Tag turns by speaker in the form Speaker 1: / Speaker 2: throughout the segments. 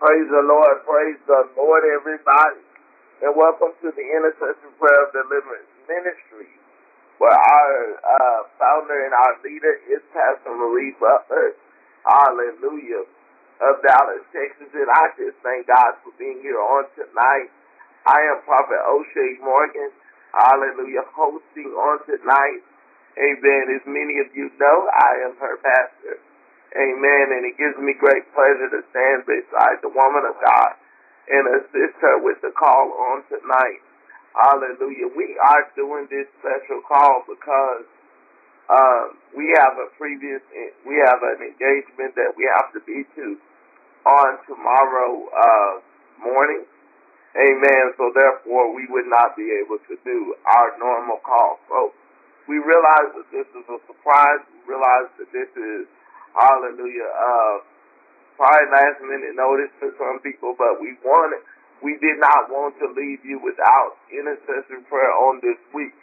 Speaker 1: Praise the Lord. Praise the Lord, everybody. And welcome to the Intercession Prayer of Deliverance Ministry, where our uh, founder and our leader is Pastor Marie Butler. Hallelujah. Of Dallas, Texas. And I just thank God for being here on tonight. I am Prophet O'Shea Morgan. Hallelujah. Hosting on tonight. Amen. As many of you know, I am her pastor. Amen. And it gives me great pleasure to stand beside the woman of God and assist her with the call on tonight. Hallelujah. We are doing this special call because um, we have a previous, we have an engagement that we have to be to on tomorrow uh, morning. Amen. So therefore, we would not be able to do our normal call. So we realize that this is a surprise. We realize that this is hallelujah, uh, probably last minute notice for some people, but we wanted, we did not want to leave you without intercessory prayer on this week.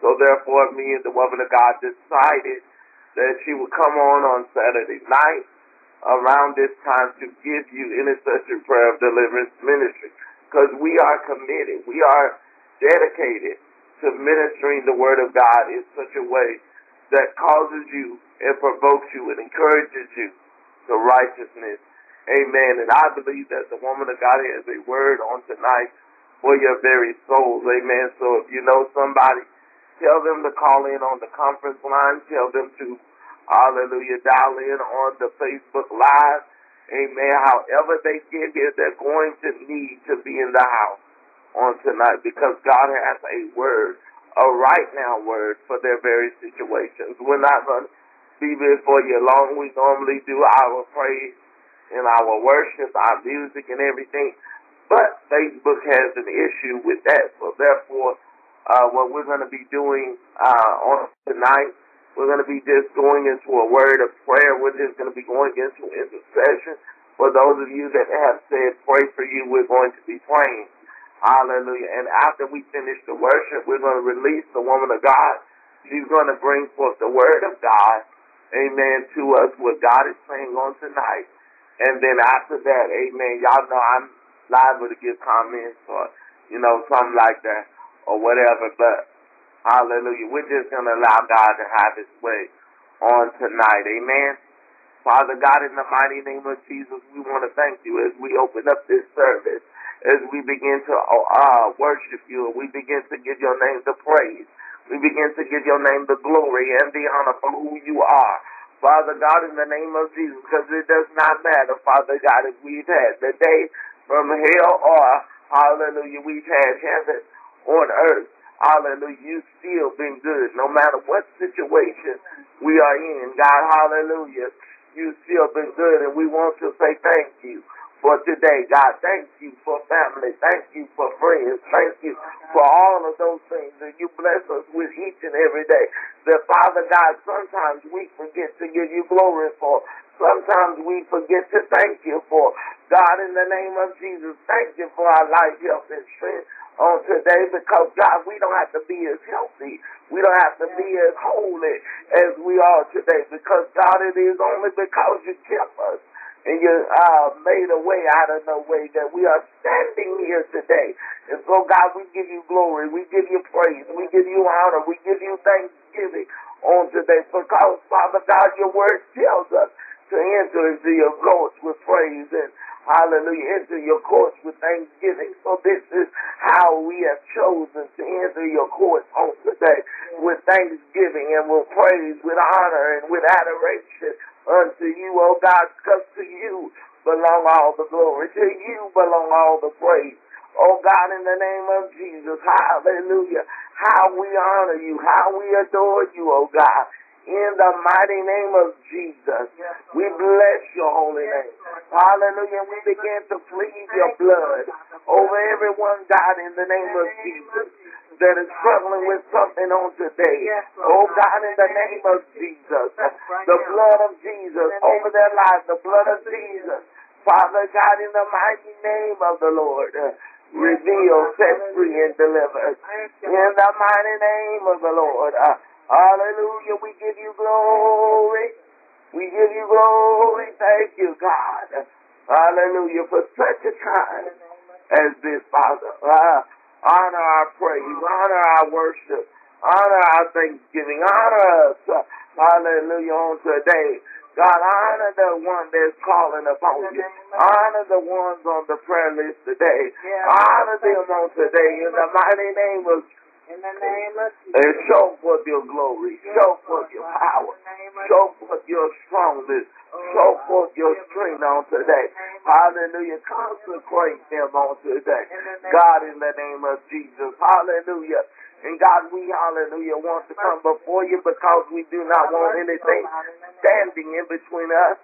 Speaker 1: So therefore, me and the woman of God decided that she would come on on Saturday night around this time to give you intercessory prayer of deliverance ministry. Because we are committed. We are dedicated to ministering the word of God in such a way that causes you and provokes you and encourages you to righteousness. Amen. And I believe that the woman of God has a word on tonight for your very souls. Amen. So if you know somebody, tell them to call in on the conference line. Tell them to, hallelujah, dial in on the Facebook Live. Amen. However they get here, they're going to need to be in the house on tonight because God has a word, a right now word for their very situations. We're not going to be before you long. We normally do our praise and our worship, our music and everything. But Facebook has an issue with that. So therefore, uh, what we're going to be doing uh, on tonight, we're going to be just going into a word of prayer. We're just going to be going into intercession. For those of you that have said pray for you, we're going to be praying. Hallelujah. And after we finish the worship, we're going to release the woman of God. She's going to bring forth the word of God amen, to us what God is saying on tonight. And then after that, amen, y'all know I'm liable to give comments or, you know, something like that or whatever. But hallelujah, we're just going to allow God to have his way on tonight. Amen. Father God, in the mighty name of Jesus, we want to thank you as we open up this service, as we begin to uh, worship you, we begin to give your name the praise. We begin to give your name the glory and the honor for who you are. Father God, in the name of Jesus, because it does not matter, Father God, if we've had the day from hell or, hallelujah, we've had heaven on earth. Hallelujah. You've still been good. No matter what situation we are in, God, hallelujah. You've still been good, and we want to say thank you for today. God, thank you for family. Thank you for friends. Thank you for all of those things that you bless us with each and every day. That Father God, sometimes we forget to give you glory for. Sometimes we forget to thank you for. God, in the name of Jesus, thank you for our life, health, and strength on today because God, we don't have to be as healthy. We don't have to be as holy as we are today because God, it is only because you kept us and you uh, made a way out of no way that we are standing here today. And so, God, we give you glory, we give you praise, we give you honor, we give you thanksgiving on today. Because, Father God, your word tells us to enter into your courts with praise and hallelujah, enter your courts with thanksgiving. So this is how we have chosen to enter your courts on today with thanksgiving and with praise, with honor and with adoration unto you, O God, because to you belong all the glory. To you belong all the praise. Oh God, in the name of Jesus, hallelujah. How we honor you, how we adore you, oh God. In the mighty name of Jesus, we bless your holy name. Hallelujah. We begin to plead your blood over everyone, God, in the name of Jesus that is struggling with something on today. Oh God, in the name of Jesus, the blood of Jesus over their lives, the blood of Jesus. Father God, in the mighty name of the Lord, reveal, set free, and deliver. In the mighty name of the Lord. Uh, Hallelujah. We give you glory. We give you glory. Thank you, God. Hallelujah. For such a time as this, Father. Uh, honor our praise, honor our worship, honor our thanksgiving, honor us. Uh, hallelujah on today. God, honor the one that's calling upon you. Honor the ones on the prayer list today. Honor them on today in the mighty name of
Speaker 2: in the name of Jesus.
Speaker 1: and show forth your glory. Show forth your power. Show forth your strongness. Show forth your strength on today. Hallelujah. Consecrate them on today. God, in the name of Jesus. Hallelujah. And God, we, hallelujah, want to come before you because we do not want anything standing in between us.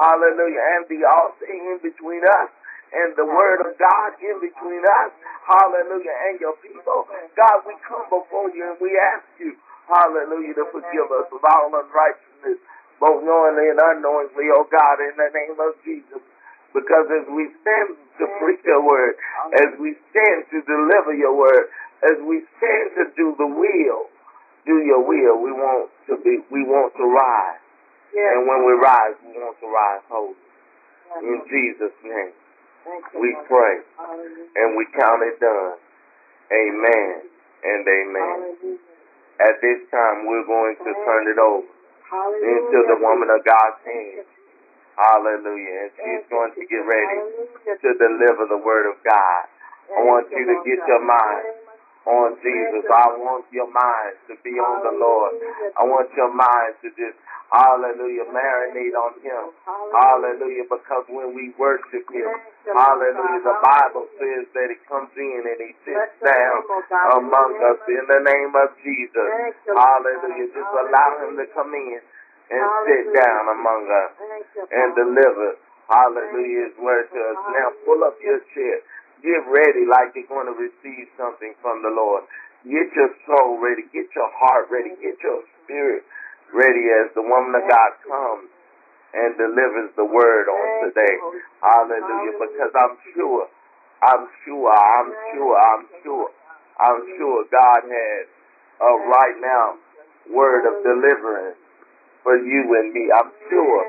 Speaker 1: Hallelujah. And the altar in between us and the word of God in between us. Hallelujah. And your people. God, we come before you and we ask you, hallelujah, to forgive us of all unrighteousness, both knowingly and unknowingly, oh God, in the name of Jesus. Because as we stand to preach your word, as we stand to deliver your word, as we stand to do the will, do your will, we want to be, we want to rise. And when we rise, we want to rise holy. In Jesus' name we pray and we count it done. Amen and amen. At this time, we're going to turn it over into the woman of God's hands. Hallelujah. And she's going to get ready to deliver the word of God. I want you to get your mind on Jesus. I want your mind to be on the Lord. I want your mind to just, hallelujah, marinate on Him. Hallelujah, because when we worship Him, hallelujah, the Bible says that He comes in and He sits down among us in the name of Jesus. Hallelujah. Just allow Him to come in and sit down among us and deliver, hallelujah, His word to us. Now pull up your chair. Get ready like you're going to receive something from the Lord. Get your soul ready. Get your heart ready. Get your spirit ready as the woman of God comes and delivers the word on today. Hallelujah. Because I'm sure, I'm sure, I'm sure, I'm sure, I'm sure God has a right now word of deliverance for you and me. I'm sure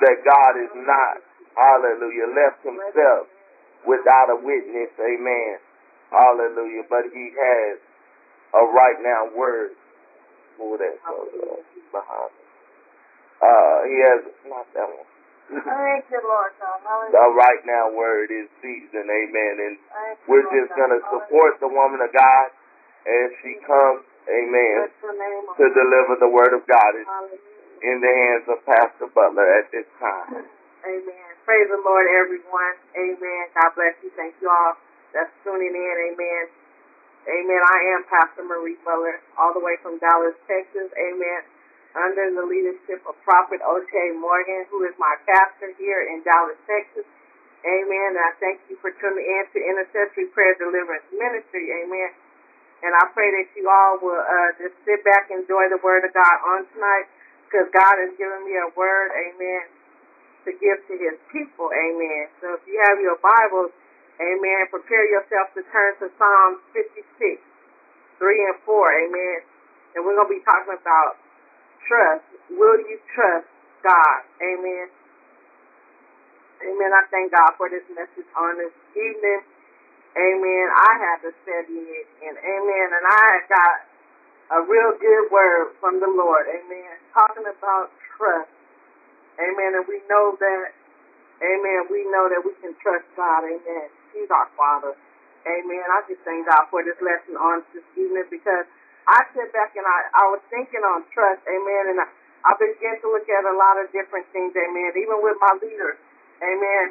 Speaker 1: that God is not, hallelujah, left himself without a witness. Amen. Hallelujah. But he has a right now word. Move that behind me. Uh, he has not that one.
Speaker 2: Thank you, Lord God.
Speaker 1: The right now word is season. Amen. And we're just going to support the woman of God as she comes. Amen. To deliver the word of God in the hands of Pastor Butler at this time.
Speaker 2: Amen. Praise the Lord, everyone. Amen. God bless you. Thank you all that's tuning in. Amen. Amen. I am Pastor Marie Butler, all the way from Dallas, Texas. Amen. Under the leadership of Prophet O.J. Morgan, who is my pastor here in Dallas, Texas. Amen. And I thank you for tuning in to Intercessory Prayer Deliverance Ministry. Amen. And I pray that you all will uh, just sit back and enjoy the Word of God on tonight because God has given me a word. Amen to give to his people. Amen. So if you have your Bibles, amen, prepare yourself to turn to Psalms 56, 3 and 4. Amen. And we're going to be talking about trust. Will you trust God? Amen. Amen. I thank God for this message on this evening. Amen. I had to study it. And amen. And I have got a real good word from the Lord. Amen. Talking about trust. Amen. And we know that, amen, we know that we can trust God. Amen. He's our Father. Amen. I just thank God for this lesson on this evening because I sat back and I, I was thinking on trust. Amen. And I, I began to look at a lot of different things. Amen. Even with my leader. Amen.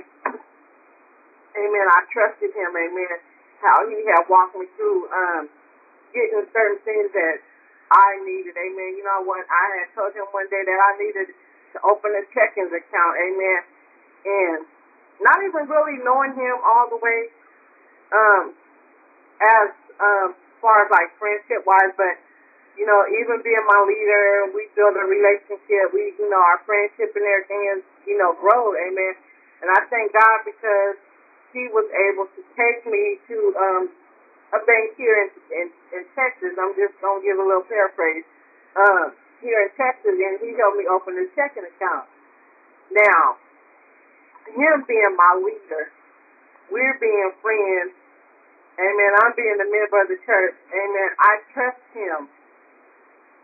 Speaker 2: Amen. I trusted him. Amen. How he had walked me through um, getting certain things that I needed. Amen. You know what? I had told him one day that I needed open a checking account, amen. And not even really knowing him all the way, um, as um far as like friendship wise, but you know, even being my leader, we build a relationship. We, you know, our friendship and everything is, you know, grow, amen. And I thank God because He was able to take me to um a bank here in in, in Texas. I'm just gonna give a little paraphrase. Um, here in Texas, and he helped me open a checking account. Now, him being my leader, we're being friends. Amen. I'm being a member of the church. Amen. I trust him.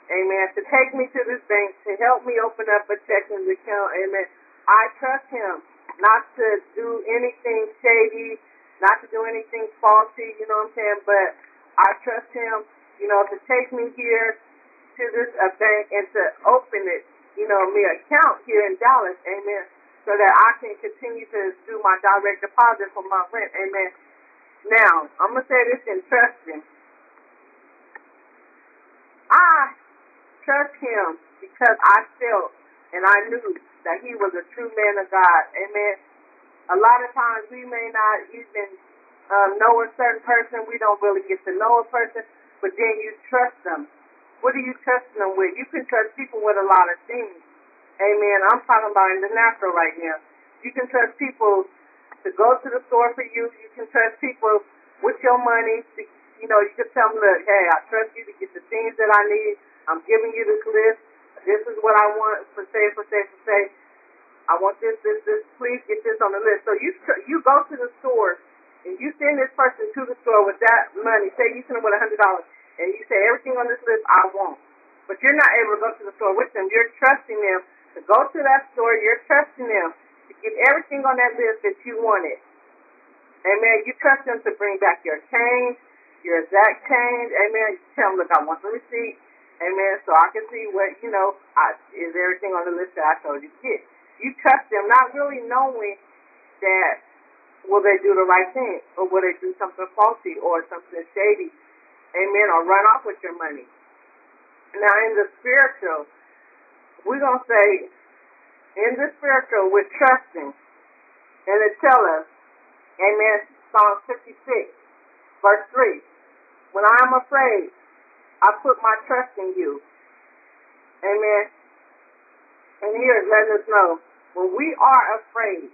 Speaker 2: Amen. To take me to this bank, to help me open up a checking account. Amen. I trust him not to do anything shady, not to do anything faulty, you know what I'm saying? But I trust him, you know, to take me here to this uh, bank and to open it, you know, me account here in Dallas, amen, so that I can continue to do my direct deposit for my rent, amen. Now, I'm going to say this in trusting. I trust him because I felt and I knew that he was a true man of God, amen. A lot of times we may not even um, know a certain person, we don't really get to know a person, but then you trust them what are you trusting them with? You can trust people with a lot of things. Amen. I'm talking about in the natural right now. You can trust people to go to the store for you. You can trust people with your money. To, you know, you can tell them, look, hey, I trust you to get the things that I need. I'm giving you this list. This is what I want for say, for say, for say. I want this, this, this. Please get this on the list. So you you go to the store and you send this person to the store with that money. Say you send them with a hundred dollars and you say everything on this list I want, but you're not able to go to the store with them. You're trusting them to go to that store. You're trusting them to get everything on that list that you wanted. Amen. You trust them to bring back your change, your exact change. Amen. You tell them, look, I want the receipt. Amen. So I can see what, you know, I, is everything on the list that I told you to get. You trust them, not really knowing that will they do the right thing or will they do something faulty or something shady Amen. Or run off with your money. Now, in the spiritual, we're going to say, in the spiritual, we're trusting. And it tell us, Amen, Psalm 56, verse 3. When I am afraid, I put my trust in you. Amen. And here letting us know, when we are afraid,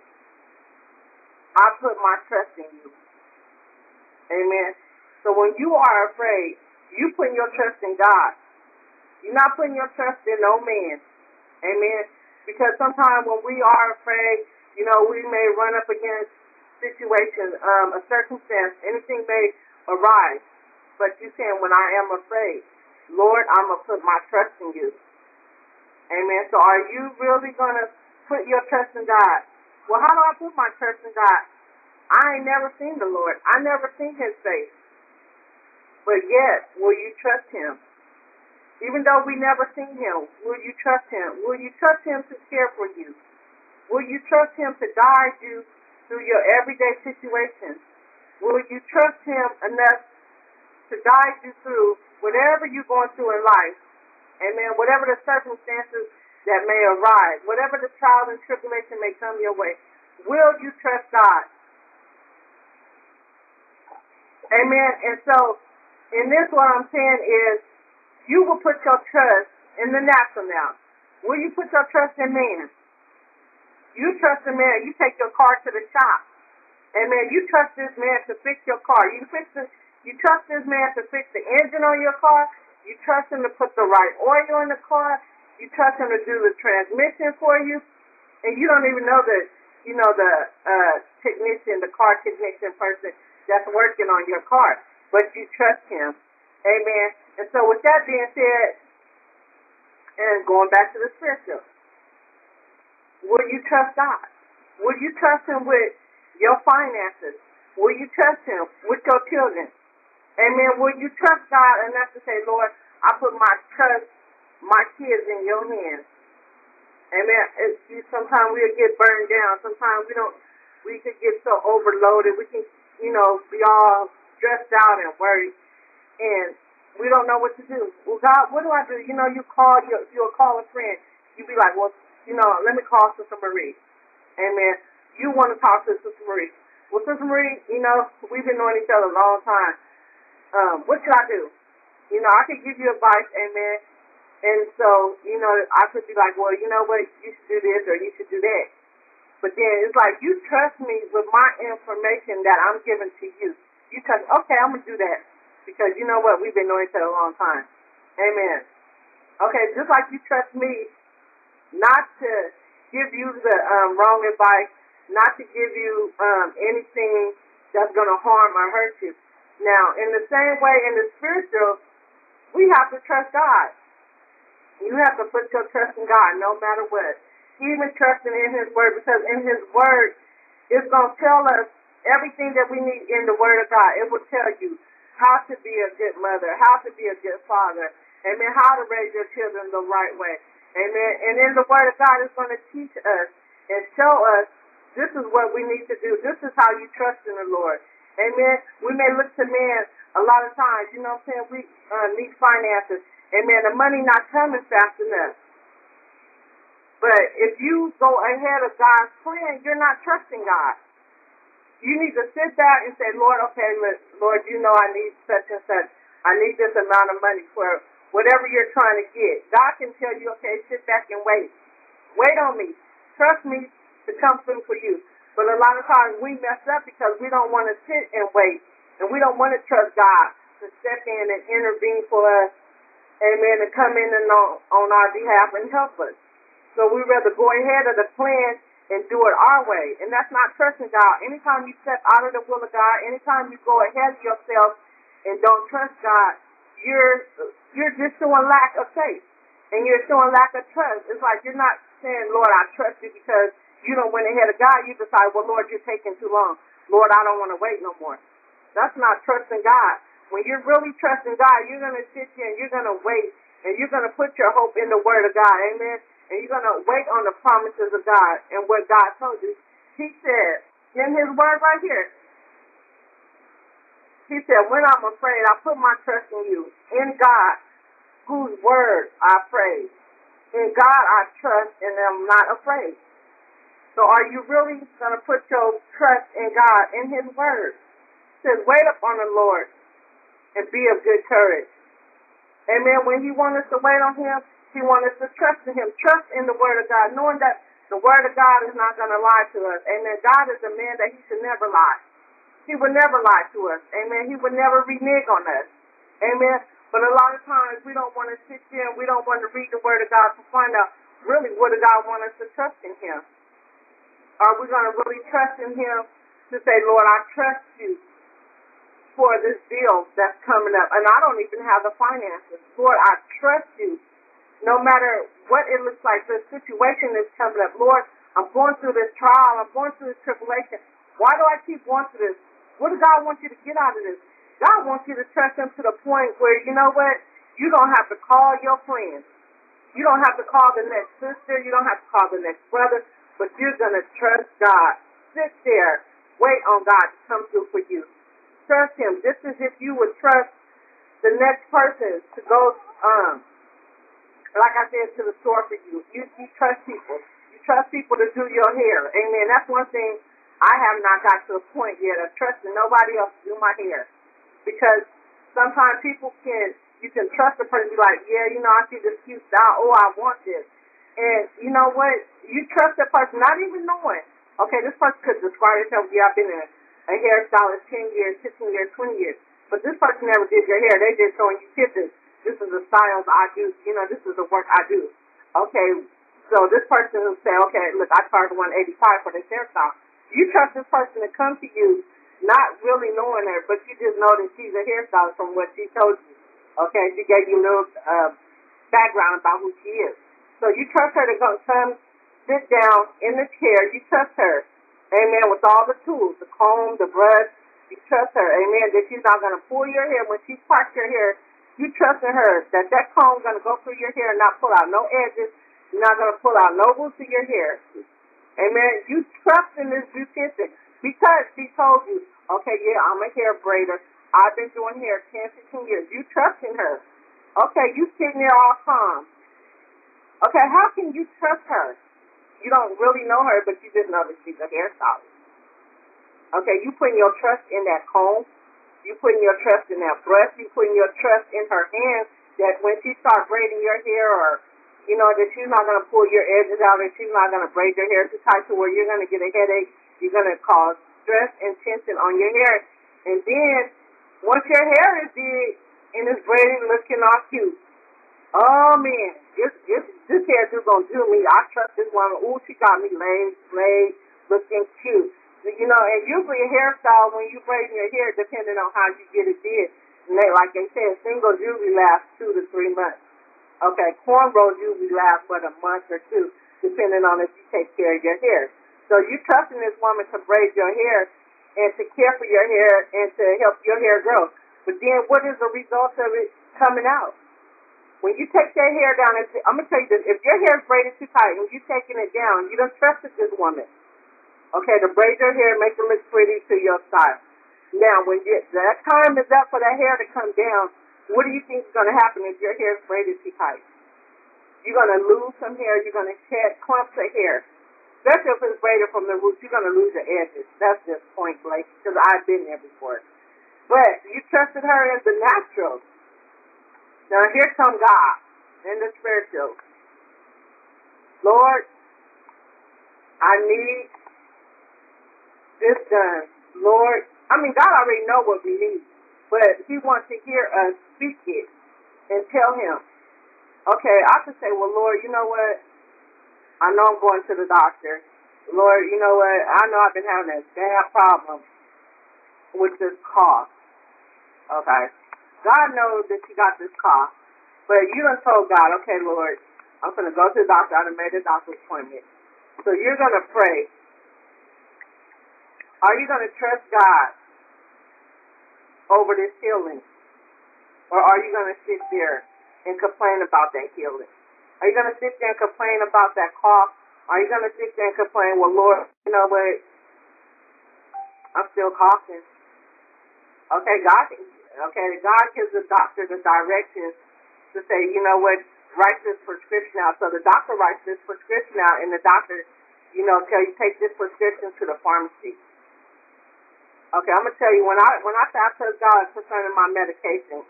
Speaker 2: I put my trust in you. Amen. So when you are afraid, you putting your trust in God. You're not putting your trust in no man. Amen. Because sometimes when we are afraid, you know, we may run up against situations, um, a circumstance, anything may arise. But you saying, when I am afraid, Lord, I'm going to put my trust in you. Amen. So are you really going to put your trust in God? Well, how do I put my trust in God? I ain't never seen the Lord. I never seen his face. But yet, will you trust him? Even though we never seen him, will you trust him? Will you trust him to care for you? Will you trust him to guide you through your everyday situations? Will you trust him enough to guide you through whatever you're going through in life? Amen. Whatever the circumstances that may arise, whatever the trial and tribulation may come your way, will you trust God? Amen. And so and this, what I'm saying is, you will put your trust in the natural now. Will you put your trust in man? You trust in man. You take your car to the shop. And man, you trust this man to fix your car. You fix the, you trust this man to fix the engine on your car. You trust him to put the right oil in the car. You trust him to do the transmission for you. And you don't even know the, you know, the uh, technician, the car technician person that's working on your car but you trust him. Amen. And so with that being said, and going back to the spiritual, will you trust God? Will you trust him with your finances? Will you trust him with your children? Amen. Will you trust God enough to say, Lord, I put my trust, my kids in your hands. Amen. Sometimes we'll get burned down. Sometimes we don't, we could get so overloaded. We can, you know, be all stressed out and worried, and we don't know what to do. Well, God, what do I do? You know, you call, you, you'll call a friend. You be like, well, you know, let me call Sister Marie. Amen. You want to talk to Sister Marie. Well, Sister Marie, you know, we've been knowing each other a long time. Um, what should I do? You know, I could give you advice, amen. And so, you know, I could be like, well, you know what, you should do this or you should do that. But then it's like you trust me with my information that I'm giving to you. You tell okay, I'm gonna do that because you know what? We've been knowing each other a long time. Amen. Okay, just like you trust me not to give you the um, wrong advice, not to give you um, anything that's going to harm or hurt you. Now, in the same way, in the spiritual, we have to trust God. You have to put your trust in God no matter what. Even trusting in His Word, because in His Word, it's going to tell us everything that we need in the Word of God. It will tell you how to be a good mother, how to be a good father, amen, how to raise your children the right way. Amen. And in the Word of God, it's going to teach us and show us this is what we need to do. This is how you trust in the Lord. Amen. We may look to man a lot of times, you know what I'm saying? We uh, need finances. Amen. The money not coming fast enough. But if you go ahead of God's plan, you're not trusting God. You need to sit down and say, Lord, okay, Lord, you know I need such and such. I need this amount of money for whatever you're trying to get. God can tell you, okay, sit back and wait. Wait on me. Trust me to come through for you. But a lot of times we mess up because we don't want to sit and wait. And we don't want to trust God to step in and intervene for us. Amen. And come in and on, on our behalf and help us. So we rather go ahead of the plan and do it our way. And that's not trusting God. Anytime you step out of the will of God, anytime you go ahead of yourself and don't trust God, you're you're just showing lack of faith. And you're showing lack of trust. It's like you're not saying, Lord, I trust you because you don't went ahead of God. You decide, well, Lord, you're taking too long. Lord, I don't want to wait no more. That's not trusting God. When you're really trusting God, you're going to sit here and you're going to wait and you're going to put your hope in the Word of God. Amen. And you're going to wait on the promises of God and what God told you. He said in His Word right here, He said, when I'm afraid, I put my trust in you, in God, whose Word I praise. In God I trust and am not afraid. So are you really going to put your trust in God, in His Word? It says, wait upon the Lord and be of good courage. Amen. When He wants us to wait on Him, He wants us to trust in Him. Trust in the Word of God, knowing that the Word of God is not going to lie to us. Amen. God is a man that He should never lie. He would never lie to us. Amen. He would never renege on us. Amen. But a lot of times we don't want to sit there and we don't want to read the Word of God to find out really what does God want us to trust in Him. Are we going to really trust in Him to say, Lord, I trust you for this deal that's coming up, and I don't even have the finances. Lord, I trust you no matter what it looks like, the situation is coming up. Lord, I'm going through this trial, I'm going through this tribulation. Why do I keep going through this? What does God want you to get out of this? God wants you to trust Him to the point where, you know what? You don't have to call your friends. You don't have to call the next sister. You don't have to call the next brother but you're going to trust God. Sit there. Wait on God to come through for you. Trust Him just as if you would trust the next person to go, um, like I said, to the store for you. You, you trust people. You trust people to do your hair. Amen. That's one thing I have not got to a point yet of trusting nobody else to do my hair. Because sometimes people can, you can trust a person, be like, yeah, you know, I see this cute style. Oh, I want this. And you know what? You trust that person, not even knowing. Okay, this person could describe itself. Yeah, I've been a, a hairstylist 10 years, 15 years, 20 years. But this person never did your hair. They just showing you pictures. This is the styles I do. You know, this is the work I do. Okay, so this person will say, okay, look, I charge 185 for this hairstyle. You trust this person to come to you, not really knowing her, but you just know that she's a hairstylist from what she told you. Okay, she gave you a little uh, background about who she is. So you trust her to go come sit down in the chair. You trust her. Amen. With all the tools, the comb, the brush. You trust her. Amen. That she's not going to pull your hair when she parts your hair. You trust in her that that comb's going to go through your hair and not pull out no edges. Not going to pull out no roots of your hair. Amen. You trust in this beautician because she told you, okay, yeah, I'm a hair braider. I've been doing hair 10, 15 years. You trust in her. Okay, you sitting there all calm. Okay, how can you trust her? You don't really know her, but you just know that she's a hairstylist. Okay, you putting your trust in that comb. You putting your trust in that brush. You putting your trust in her hands that when she starts braiding your hair or, you know, that she's not to pull your edges out and she's not to braid your hair too tight to where you're to get a headache. You're to cause stress and tension on your hair. And then, once your hair is big and it's braided looking all cute, Oh man, this this this gonna do me. I trust this woman. Ooh, she got me laid, laid, looking cute. You know, and usually a hairstyle when you braiding your hair, depending on how you get it did, and they, like they said, singles usually last two to three months. Okay, cornrows usually last but a month or two, depending on if you take care of your hair. So you trusting this woman to braid your hair and to care for your hair and to help your hair grow. But then what is the result of it coming out? When you take that hair down, I'm gonna tell you this: if your hair is braided too tight and you taking it down, you don't trust this woman. Okay, to braid your hair, make it look pretty to your style. Now, when you, that time is up for that hair to come down, what do you think is going to happen if your hair is braided too tight? You're going to lose some hair. You're going to shed clumps of hair. Especially if it's braided from the roots, you're going to lose the edges. That's just point blank because I've been there before. But you trusted her as the natural. Now here comes God in the spiritual. Lord, I need this done. Lord, I mean, God already know what we need, but He wants to hear us speak it and tell Him. Okay, I can say, well, Lord, you know what? I know I'm going to the doctor. Lord, you know what? I know I've been having a bad problem with this cough. Okay. God knows that you got this cough, but you done told God, okay, Lord, I'm going to go to the doctor. I done made a doctor's appointment. So you're going to pray are you going to trust God over this healing? Or are you going to sit there and complain about that healing? Are you going to sit there and complain about that cough? Are you going to sit there and complain, well, Lord, you know what? I'm still coughing. Okay, God, okay, God gives the doctor the directions to say, you know what, write this prescription out. So the doctor writes this prescription out, and the doctor, you know, tell you take this prescription to the pharmacy. Okay, I'm gonna tell you when I when I say I God concerning my medication.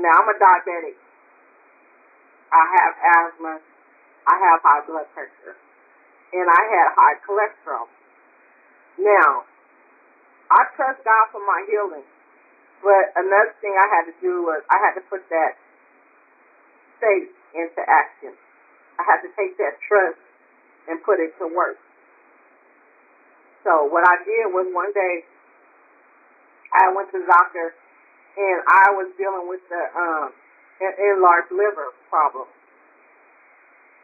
Speaker 2: Now I'm a diabetic. I have asthma. I have high blood pressure, and I had high cholesterol. Now, I trust God for my healing, but another thing I had to do was I had to put that faith into action. I had to take that trust and put it to work. So what I did was one day I went to the doctor and I was dealing with the um, enlarged liver problem.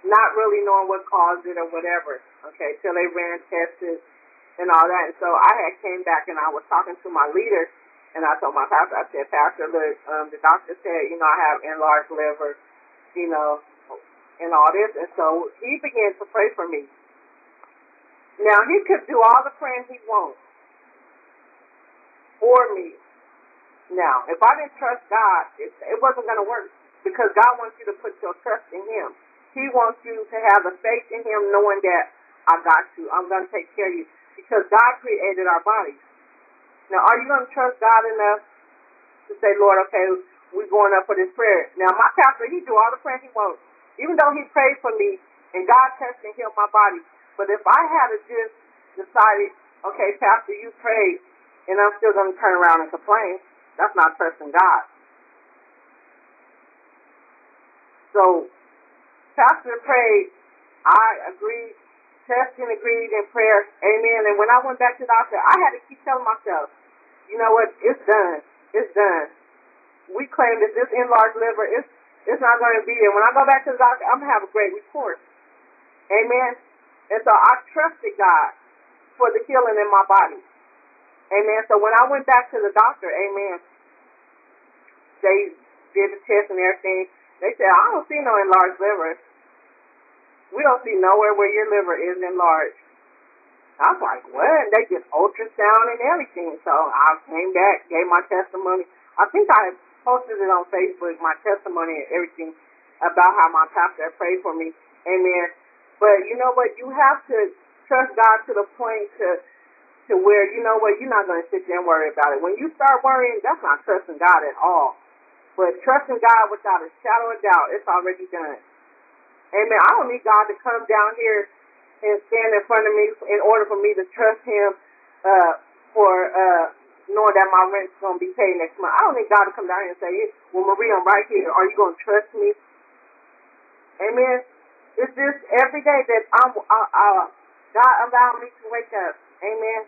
Speaker 2: Not really knowing what caused it or whatever. Okay, till they ran tests and all that. And so I had came back and I was talking to my leader and I told my pastor, I said, Pastor, look, um, the doctor said, you know, I have enlarged liver, you know, and all this. And so he began to pray for me. Now he could do all the praying he wants for me. Now, if I didn't trust God, it, it wasn't going to work because God wants you to put your trust in Him. He wants you to have the faith in Him, knowing that I got you. I'm going to take care of you because God created our bodies. Now, are you going to trust God enough to say, Lord, okay, we're going up for this prayer? Now, my pastor, he do all the praying he wants, even though he prayed for me and God touched and healed my body. But if I had just decided, okay, pastor, you prayed, and I'm still going to turn around and complain. That's not trusting God. So, Pastor prayed. I agreed. Testing agreed in prayer. Amen. And when I went back to the doctor, I had to keep telling myself, you know what? It's done. It's done. We claim that this enlarged liver is it's not going to be there. When I go back to the doctor, I'm going to have a great report. Amen. And so I trusted God for the healing in my body. Amen. So when I went back to the doctor, amen, they did the test and everything. They said, I don't see no enlarged liver. We don't see nowhere where your liver is enlarged. I was like, what? They did ultrasound and everything. So I came back, gave my testimony. I think I posted it on Facebook, my testimony and everything about how my pastor prayed for me. Amen. But you know what? You have to trust God to the point to to where you know what you're not going to sit there and worry about it. When you start worrying, that's not trusting God at all. But trusting God without a shadow of doubt, it's already done. Amen. I don't need God to come down here and stand in front of me in order for me to trust Him uh, for uh, knowing that my rent's going to be paid next month. I don't need God to come down here and say, "Well, Marie, I'm right here. Are you going to trust me?" Amen. It's just every day that I'm I, I, God allowed me to wake up. Amen.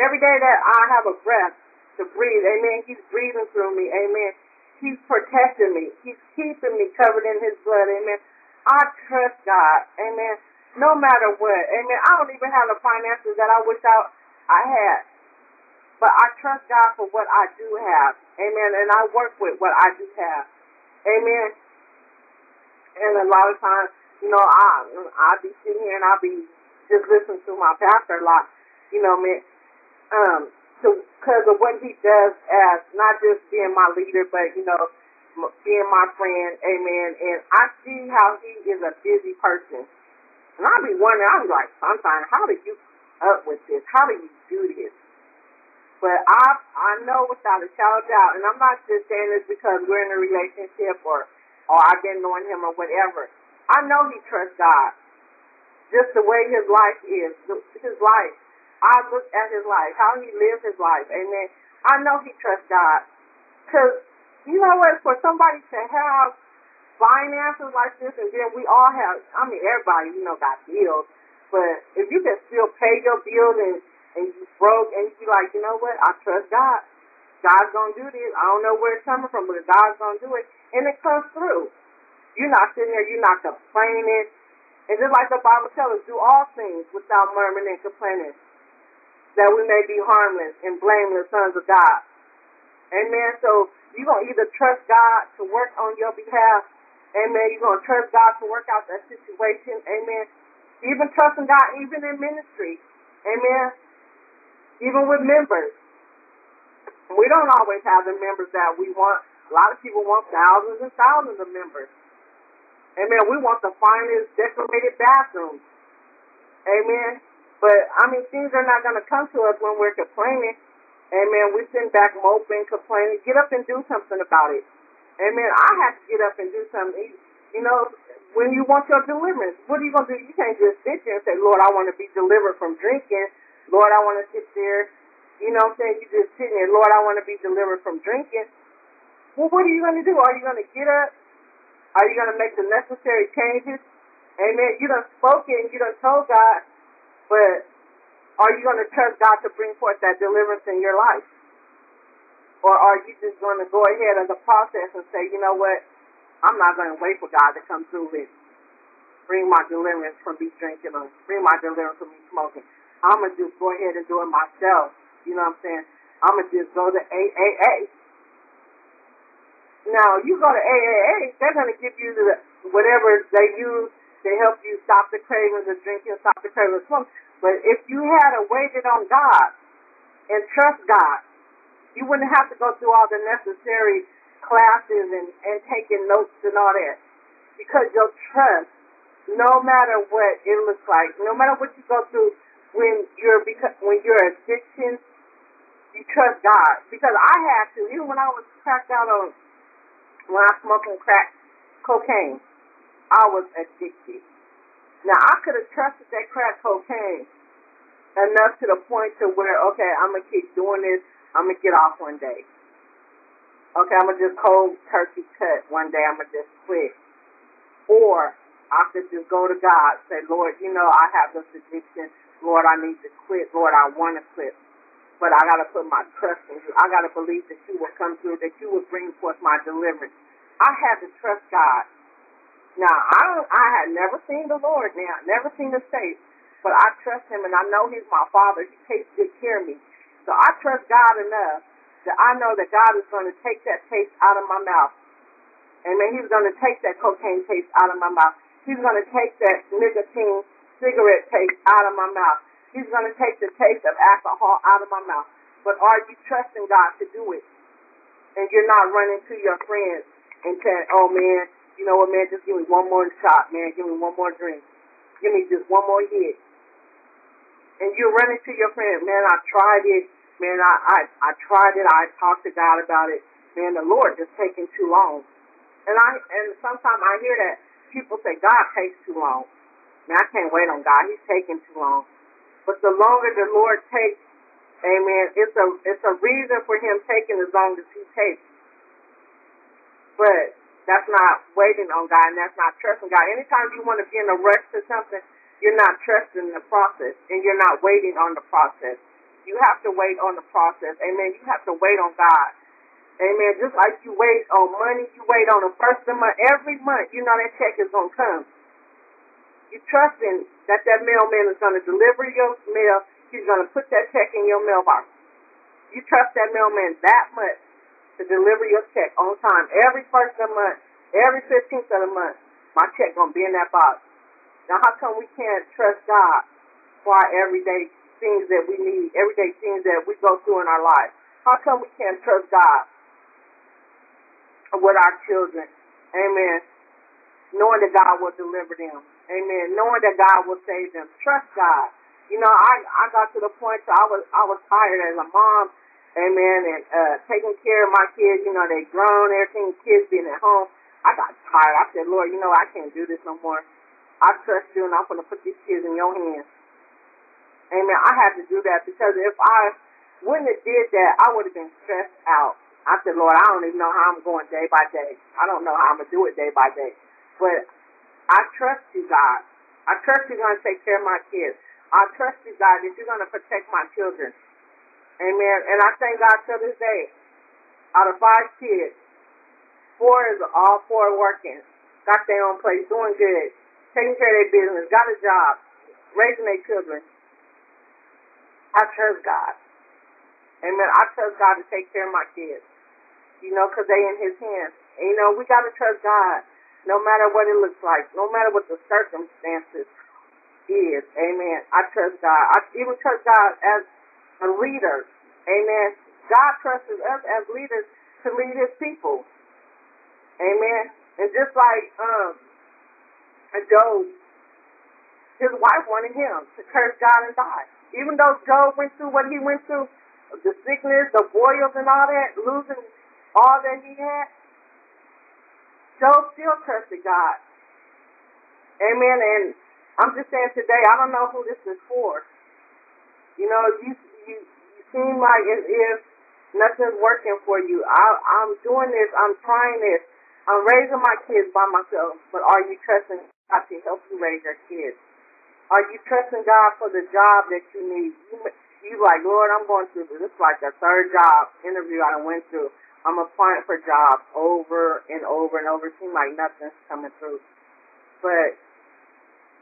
Speaker 2: Every day that I have a breath to breathe, amen, he's breathing through me. Amen. He's protecting me. He's keeping me covered in his blood. Amen. I trust God. Amen. No matter what. Amen. I don't even have the finances that I wish I, I had. But I trust God for what I do have. Amen. And I work with what I do have. Amen. And a lot of times, you know, I I'll be sitting here and I'll be just listening to my pastor a lot, you know, man, um, because of what he does as not just being my leader, but you know, being my friend, amen. And I see how he is a busy person, and I'll be wondering, I'm like, sometimes, how do you up with this? How do you do this? But I I know without a shadow of doubt, and I'm not just saying this because we're in a relationship or or I've been knowing him or whatever. I know he trusts God. Just the way his life is, his life. I look at his life, how he lived his life. Amen. I know he trusts God. Because, you know what, for somebody to have finances like this, and then we all have, I mean, everybody, you know, got bills. But if you can still pay your bills and, and you broke and you be like, you know what, I trust God. God's going to do this. I don't know where it's coming from, but God's going to do it and it comes through. You're not sitting there, you're not complaining. And just like the Bible tells us, do all things without murmuring and complaining, that we may be harmless and blameless sons of God. Amen. So you're going to either trust God to work on your behalf. Amen. You're going to trust God to work out that situation. Amen. Even trusting God, even in ministry. Amen. Even with members. We don't always have the members that we want a lot of people want thousands and thousands of members. Amen. We want the finest decorated bathrooms. Amen. But I mean, things are not going to come to us when we're complaining. Amen. We sitting back moping, complaining. Get up and do something about it. Amen. I have to get up and do something. You know, when you want your deliverance, what are you going to do? You can't just sit there and say, Lord, I want to be delivered from drinking. Lord, I want to sit there. You know what I'm saying? You just sitting there, Lord, I want to be delivered from drinking. Well, what are you going to do? Are you going to get up? Are you going to make the necessary changes? Amen. You done spoken, you done told God, but are you going to trust God to bring forth that deliverance in your life? Or are you just going to go ahead of the process and say, you know what? I'm not going to wait for God to come through with bring my deliverance from me drinking or bring my deliverance from me smoking. I'm going to just go ahead and do it myself. You know what I'm saying? I'm going to just go to AAA. Now, you go to AAA, they're going to give you the, whatever they use to help you stop the cravings of drinking, stop the cravings of smoking. But if you had a waited on God and trust God, you wouldn't have to go through all the necessary classes and, and taking notes and all that. Because your trust, no matter what it looks like, no matter what you go through when you're because when you're addiction, you trust God. Because I had to, even when I was cracked out on when I smoking crack cocaine, I was addicted. Now I could have trusted that crack cocaine enough to the point to where, okay, I'm gonna keep doing this. I'm gonna get off one day. Okay, I'm gonna just cold turkey cut one day. I'm gonna just quit. Or I could just go to God, say, Lord, you know I have this addiction. Lord, I need to quit. Lord, I want to quit but I got to put my trust in you. I got to believe that you will come through, that you will bring forth my deliverance. I had to trust God. Now, I don't, I had never seen the Lord now, never seen His face, but I trust Him and I know He's my Father. He takes good care of me. So I trust God enough that I know that God is going to take that taste out of my mouth. Amen. He's going to take that cocaine taste out of my mouth. He's going to take that nicotine cigarette taste out of my mouth. He's going to take the taste of alcohol out of my mouth. But are you trusting God to do it? And you're not running to your friends and saying, oh man, you know what, man, just give me one more shot, man. Give me one more drink. Give me just one more hit. And you're running to your friend, man, I tried it. Man, I, I, I tried it. I talked to God about it. Man, the Lord just taking too long. And I and sometimes I hear that people say God takes too long. Man, I can't wait on God. He's taking too long. But the longer the Lord takes, amen, it's a it's a reason for him taking as long as he takes. But that's not waiting on God and that's not trusting God. Anytime you want to be in a rush to something, you're not trusting the process and you're not waiting on the process. You have to wait on the process. Amen. You have to wait on God. Amen. Just like you wait on money, you wait on the first of the month. Every month, you know that check is going to come. You trusting that that mailman is going to deliver your mail. He's going to put that check in your mailbox. You trust that mailman that much to deliver your check on time. Every first of the month, every 15th of the month, my check going to be in that box. Now, how come we can't trust God for our everyday things that we need, everyday things that we go through in our life? How come we can't trust God with our children? Amen. Knowing that God will deliver them. Amen. Knowing that God will save them. Trust God. You know, I I got to the point that I was I was tired as a mom, amen, and uh taking care of my kids, you know, they grown, everything, kids being at home. I got tired. I said, Lord, you know, I can't do this no more. I trust you, and I'm going to put these kids in your hands. Amen. I had to do that because if I wouldn't have did that, I would have been stressed out. I said, Lord, I don't even know how I'm going day by day. I don't know how I'm going to do it day by day. But I trust you, God. I trust you're going to take care of my kids. I trust you, God, that you're going to protect my children. Amen. And I thank God to this day, out of five kids, four is all four working, got their own place, doing good taking care of their business, got a job, raising their children. I trust God. Amen. I trust God to take care of my kids. You know, because they in His hands. And, you know, we got to trust God no matter what it looks like, no matter what the circumstances is. Amen. I trust God. I even trust God as a leader. Amen. God trusts us as leaders to lead His people. Amen. And just like um, Job, his wife wanted him to curse God and die. Even though Job went through what he went through, the sickness, the boils and all that, losing all that he had, Job still trusted God. Amen. And I'm just saying today, I don't know who this is for. You know, you you, you seem like as if nothing's working for you. I, I'm doing this. I'm trying this. I'm raising my kids by myself. But are you trusting God to help you raise your kids? Are you trusting God for the job that you need? You, you like, Lord, I'm going through this. It's like the third job interview I went through. I'm applying for jobs over and over and over. It seems like nothing's coming through. But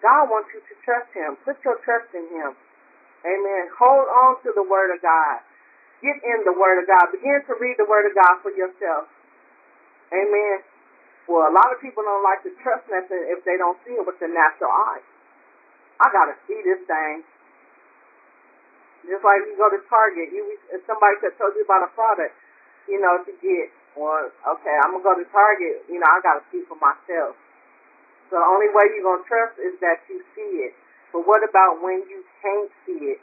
Speaker 2: God wants you to trust Him. Put your trust in Him. Amen. Hold on to the Word of God. Get in the Word of God. Begin to read the Word of God for yourself. Amen. Well, a lot of people don't like to trust nothing if they don't see it with the natural eye. I gotta see this thing. Just like you go to Target, you if somebody said told you about a product, you know, to get. Well, okay, I'm gonna go to Target. You know, I gotta see for myself. So the only way you're gonna trust is that you see it. But what about when you can't see it?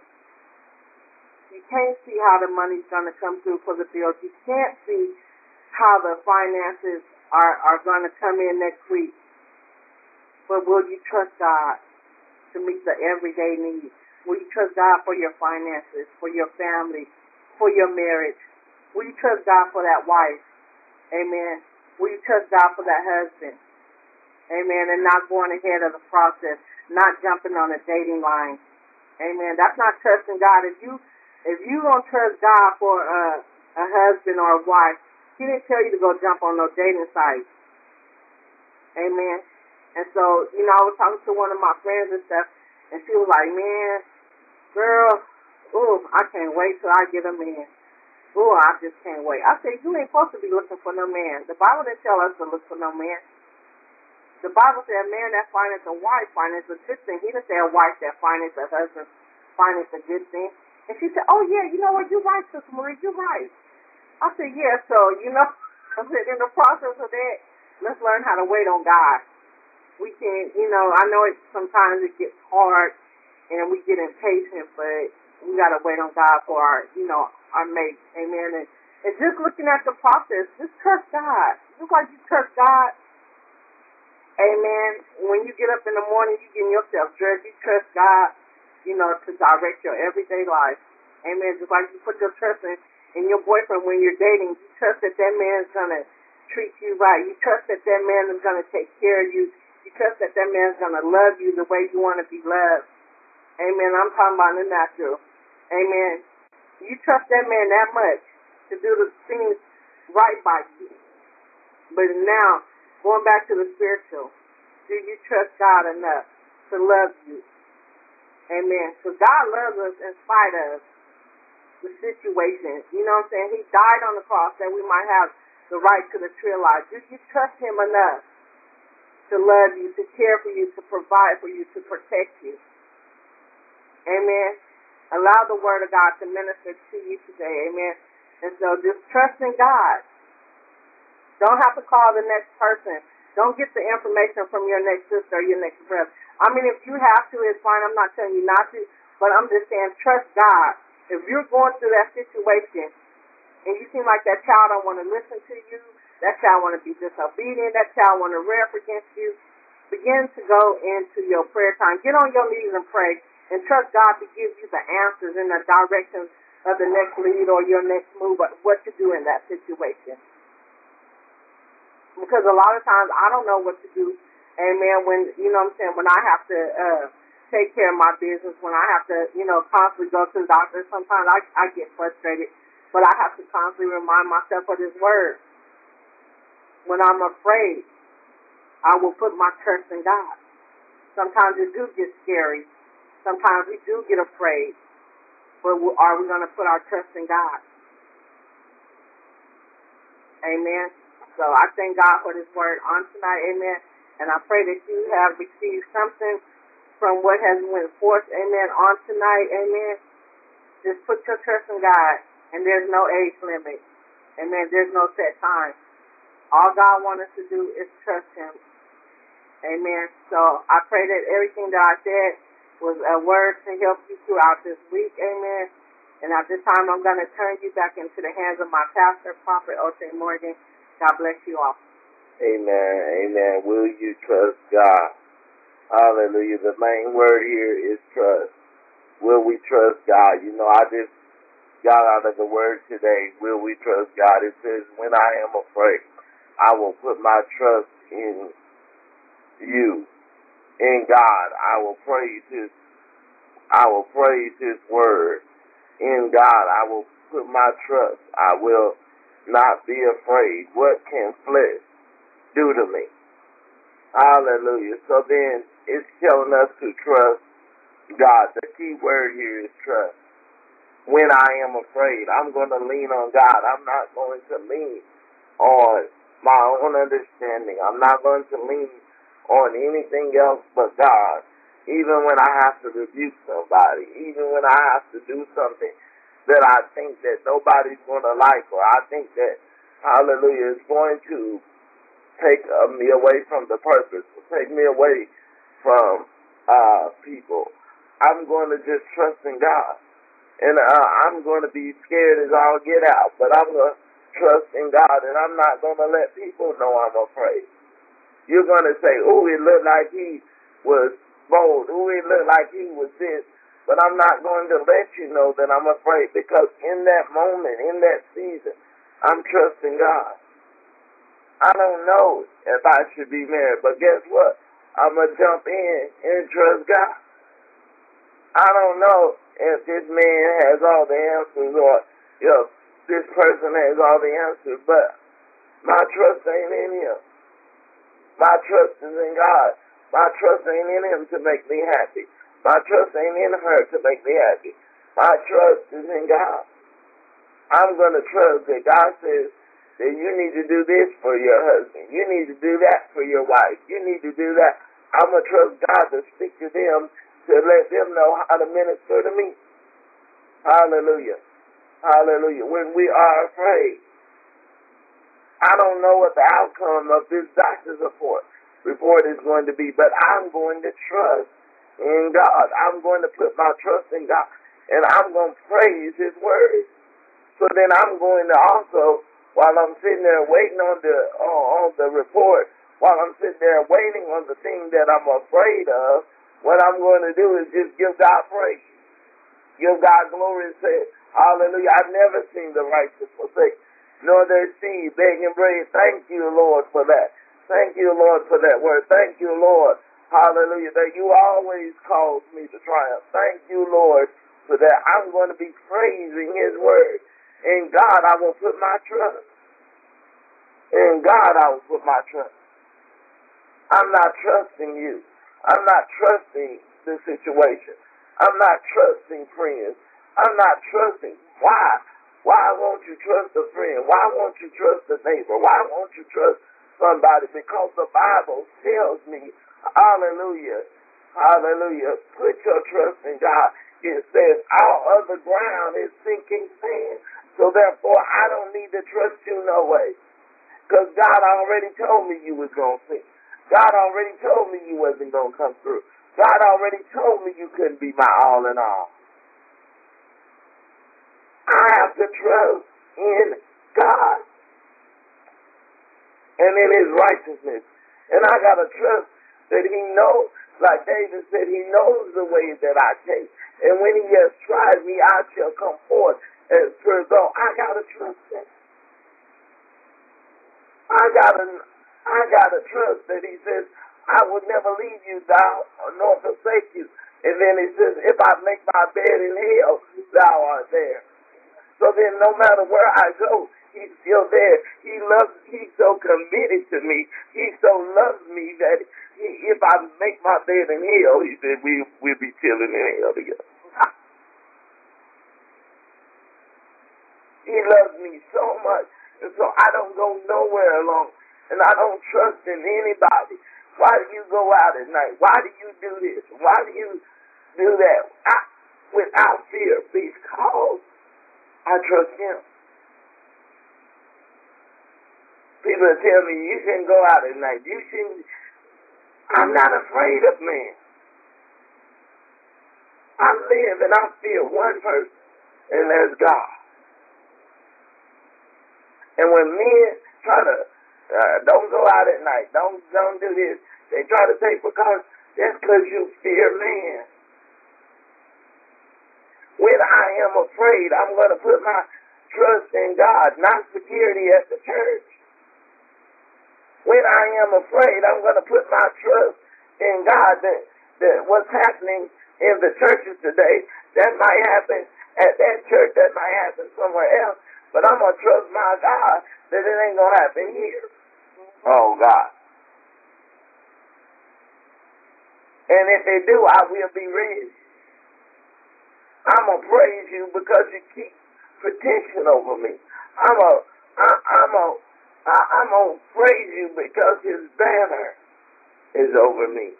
Speaker 2: You can't see how the money's gonna come through for the bills. You can't see how the finances are, are going to come in next week. But will you trust God to meet the everyday needs? Will you trust God for your finances, for your family, for your marriage? Will you trust God for that wife? Amen. Will you trust God for that husband? Amen. And not going ahead of the process, not jumping on a dating line. Amen. That's not trusting God. If you if you don't trust God for a, a husband or a wife, he didn't tell you to go jump on no dating site. Amen. And so, you know, I was talking to one of my friends and stuff, and she was like, man, girl, ooh, I can't wait till I get a man. Ooh, I just can't wait. I said, you ain't supposed to be looking for no man. The Bible didn't tell us to look for no man. The Bible said a man that finds a wife finds a good thing. He didn't say a wife that finds a husband finds a good thing. And she said, oh, yeah, you know what? You're right, Sister Marie. You're right. I said, yeah, so, you know, I said, in the process of that, let's learn how to wait on God. We can, you know, I know it sometimes it gets hard and we get impatient, but we got to wait on God for our, you know, our mate. Amen. And, and just looking at the process, just trust God. Just like you trust God. Amen. When you get up in the morning, you get yourself dressed. You trust God, you know, to direct your everyday life. Amen. Just like you put your trust in in your boyfriend when you're dating, you trust that that man's gonna treat you right. You trust that that man is gonna take care of you. You trust that that man's gonna love you the way you want to be loved. Amen. I'm talking about the natural. Amen. You trust that man that much to do the things right by you. But now, going back to the spiritual, do you trust God enough to love you? Amen. So God loves us in spite of the situation. You know what I'm saying? He died on the cross that we might have the right to the tree of life. Do you trust him enough to love you, to care for you, to provide for you, to protect you? Amen. Allow the word of God to minister to you today. Amen. And so just trust in God. Don't have to call the next person. Don't get the information from your next sister or your next brother. I mean, if you have to, it's fine. I'm not telling you not to, but I'm just saying trust God. If you're going through that situation and you seem like that child don't want to listen to you, that child want to be disobedient, that child want to rear against you, begin to go into your prayer time. Get on your knees and pray and trust God to give you the answers in the directions of the next lead or your next move, what to do in that situation. Because a lot of times I don't know what to do. Amen. When, you know what I'm saying, when I have to uh, take care of my business, when I have to, you know, constantly go to the doctor, sometimes I, I get frustrated. But I have to constantly remind myself of this Word. When I'm afraid, I will put my trust in God. Sometimes it do get scary. Sometimes we do get afraid. But are we going to put our trust in God? Amen. So I thank God for this word on tonight. Amen. And I pray that you have received something from what has went forth. Amen. On tonight. Amen. Just put your trust in God. And there's no age limit. Amen. There's no set time. All God wants us to do is trust Him. Amen. So I pray that everything that I said was a word to help you throughout this week. Amen. And at this time, I'm going to turn you back into the hands of my pastor, Prophet Ote Morgan. God bless you all.
Speaker 1: Amen. Amen. Will you trust God? Hallelujah. The main word here is trust. Will we trust God? You know, I just got out of the word today. Will we trust God? It says, when I am afraid, I will put my trust in you in God. I will praise His. I will praise His word. In God, I will put my trust. I will not be afraid. What can flesh do to me? Hallelujah. So then, it's telling us to trust God. The key word here is trust. When I am afraid, I'm going to lean on God. I'm not going to lean on my own understanding. I'm not going to lean on anything else but God. Even when I have to rebuke somebody, even when I have to do something that I think that nobody's going to like, or I think that, hallelujah, is going to take uh, me away from the purpose, take me away from uh, people. I'm going to just trust in God. And uh, I'm going to be scared as I'll get out, but I'm going to trust in God, and I'm not going to let people know I'm afraid. You're going to say, oh, it looked like he was bold. Oh, it looked like he was this. But I'm not going to let you know that I'm afraid because in that moment, in that season, I'm trusting God. I don't know if I should be married, but guess what? I'm going to jump in and trust God. I don't know if this man has all the answers or you know, this person has all the answers, but my trust ain't in him. My trust is in God. My trust ain't in him to make me happy. My trust ain't in her to make me happy. My trust is in God. I'm going to trust that God says that you need to do this for your husband. You need to do that for your wife. You need to do that. I'm going to trust God to speak to them to let them know how to minister to me. Hallelujah. Hallelujah. When we are afraid, I don't know what the outcome of this doctor's report report is going to be, but I'm going to trust in God. I'm going to put my trust in God, and I'm going to praise His word. So then I'm going to also, while I'm sitting there waiting on the on the report, while I'm sitting there waiting on the thing that I'm afraid of, what I'm going to do is just give God praise, give God glory, and say, Hallelujah! I've never seen the righteous forsake nor their seed begging bread. Thank you, Lord, for that. Thank you, Lord, for that word. Thank you, Lord. Hallelujah. That you always cause me to triumph. Thank you, Lord, for that. I'm going to be praising His word. In God, I will put my trust. In God, I will put my trust. I'm not trusting you. I'm not trusting the situation. I'm not trusting friends. I'm not trusting. Why? Why won't you trust a friend? Why won't you trust a neighbor? Why won't you trust somebody? Because the Bible tells me, hallelujah, hallelujah, put your trust in God. It says, all other ground is sinking sand. So therefore, I don't need to trust you no way. Because God already told me you was going to sink. God already told me you wasn't going to come through. God already told me you couldn't be my all in all. I have to trust in God and in his righteousness. And I got to trust that he knows, like David said, he knows the way that I take. And when he has tried me, I shall come forth as pure gold. I got to trust him. I got to, I got to trust that he says, I will never leave you, thou, nor forsake you. And then he says, if I make my bed in hell, thou art there. So then no matter where I go, he's still there. He loves, he's so committed to me. He so loves me that he, if I make my bed in hell, he said, we, we'll be chilling in hell together. he loves me so much. And so I don't go nowhere alone. And I don't trust in anybody. Why do you go out at night? Why do you do this? Why do you do that? I, without fear, because I trust him. People tell me you shouldn't go out at night. You shouldn't. I'm not afraid of man. I live and I feel one person, and that's God. And when men try to uh, don't go out at night, don't don't do this, they try to take because that's because you fear man. When I am afraid, I'm going to put my trust in God, not security at the church. When I am afraid, I'm going to put my trust in God that, that what's happening in the churches today, that might happen at that church, that might happen somewhere else, but I'm going to trust my God that it ain't going to happen here. Oh, God. And if they do, I will be ready. I'm gonna praise you because you keep protection over me. I'm a, I, I'm a, I, I'm gonna praise you because His banner is over me,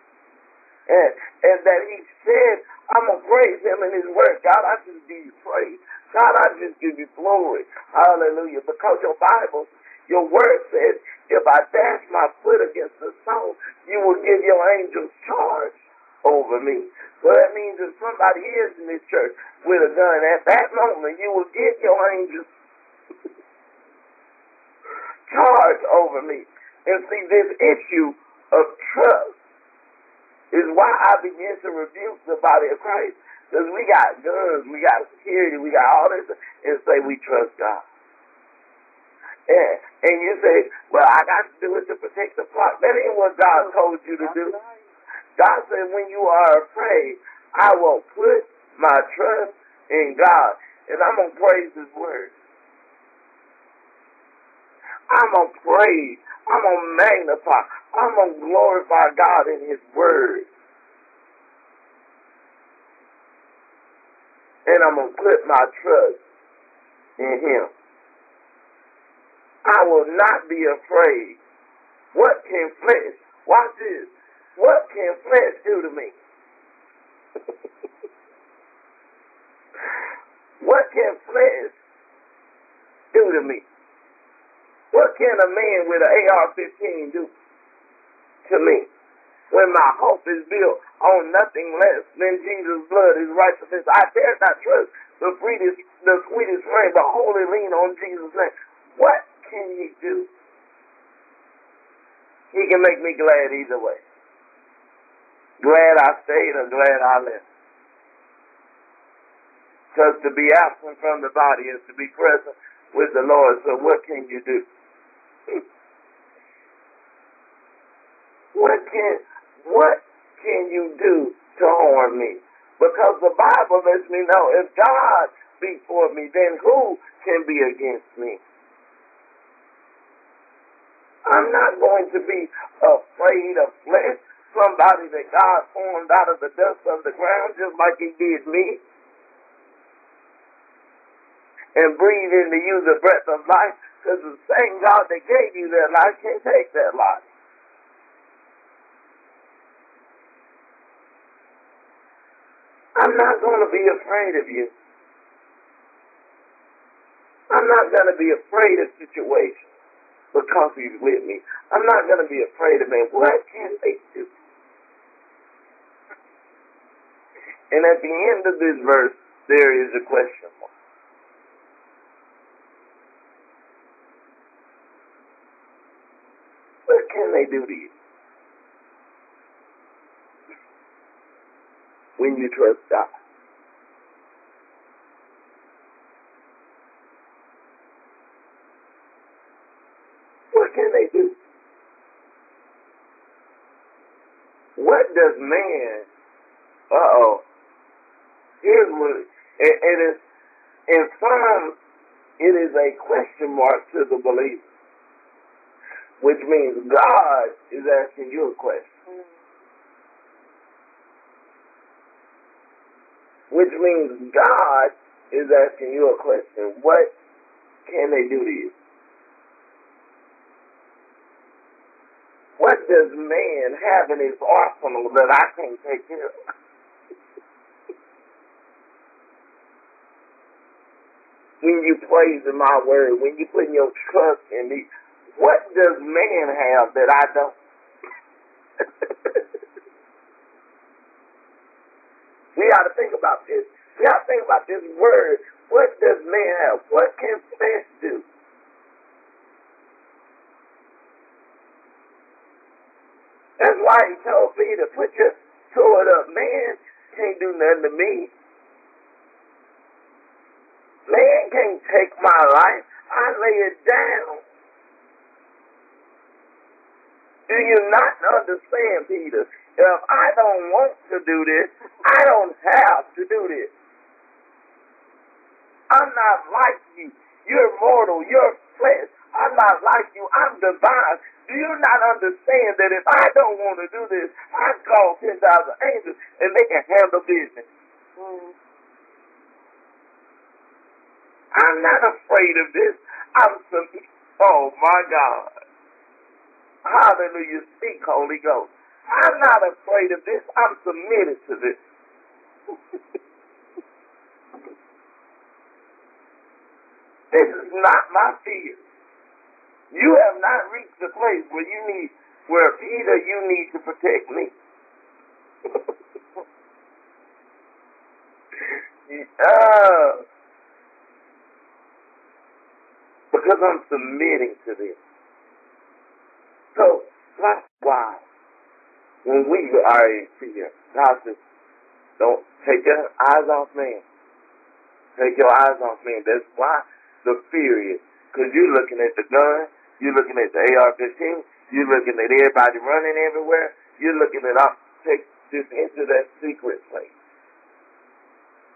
Speaker 1: and and that He said I'm gonna praise Him in His word. God, I just give you praise. God, I just give you glory. Hallelujah. Because your Bible, your word says, if I dash my foot against the stone, you will give your angels charge over me. So that means if somebody is in this church with a gun, at that moment you will give your angels charge over me. And see, this issue of trust is why I begin to rebuke the body of Christ. Because we got guns, we got security, we got all this, and say we trust God. And, and you say, well, I got to do it to protect the flock. That ain't what God told you to do. God said, when you are afraid, I will put my trust in God. And I'm going to praise His word. I'm going to praise. I'm going to magnify. I'm going to glorify God in His word. And I'm going to put my trust in Him. I will not be afraid. What can flesh? Watch this. What can flesh do to me? what can flesh do to me? What can a man with an AR-15 do to me? When my hope is built on nothing less than Jesus' blood, His righteousness, I dare not trust the sweetest, the sweetest frame, but wholly lean on Jesus' name. What can He do? He can make me glad either way. Glad I stayed or glad I left. Because to be absent from the body is to be present with the Lord. So what can you do? what can what can you do to harm me? Because the Bible lets me know if God be for me, then who can be against me? I'm not going to be afraid of flesh, somebody that God formed out of the dust of the ground, just like He did me, and breathe into you the breath of life, because the same God that gave you that life can't take that life. I'm not going to be afraid of you. I'm not going to be afraid of situations because he's with me. I'm not going to be afraid of man. What can they do? And at the end of this verse, there is a question mark. What can they do to you? When you trust God. What can they do? What does man, uh-oh, here's what, it, it is, in Psalms, it is a question mark to the believer, which means God is asking you a question. Which means God is asking you a question. What can they do to you? What does man have in his arsenal that I can't take care of? when you praise in my word, when you put your trust in me, what does man have that I don't? we ought to think about this. We got to think about this word. What does man have? What can flesh do? That's why he told Peter, put your sword up. Man can't do nothing to me. Man can't take my life. I lay it down. Do you not understand, Peter? If I don't want to do this, I don't have to do this. I'm not like you. You're mortal. You're flesh. I'm not like you. I'm divine. Do you not understand that if I don't want to do this, I call 10,000 angels and they can handle business? Mm. I'm not afraid of this. I'm some. Oh my God. Hallelujah. Speak, Holy Ghost. I'm not afraid of this. I'm submitted to this. this is not my fear. You have not reached the place where you need, where Peter, you need to protect me. uh, because I'm submitting to this. So, that's why when we are in fear, God says, don't take your eyes off man. Take your eyes off man. That's why the fear is. Because you're looking at the gun, you're looking at the AR-15, you're looking at everybody running everywhere, you're looking at, I'll take this into that secret place,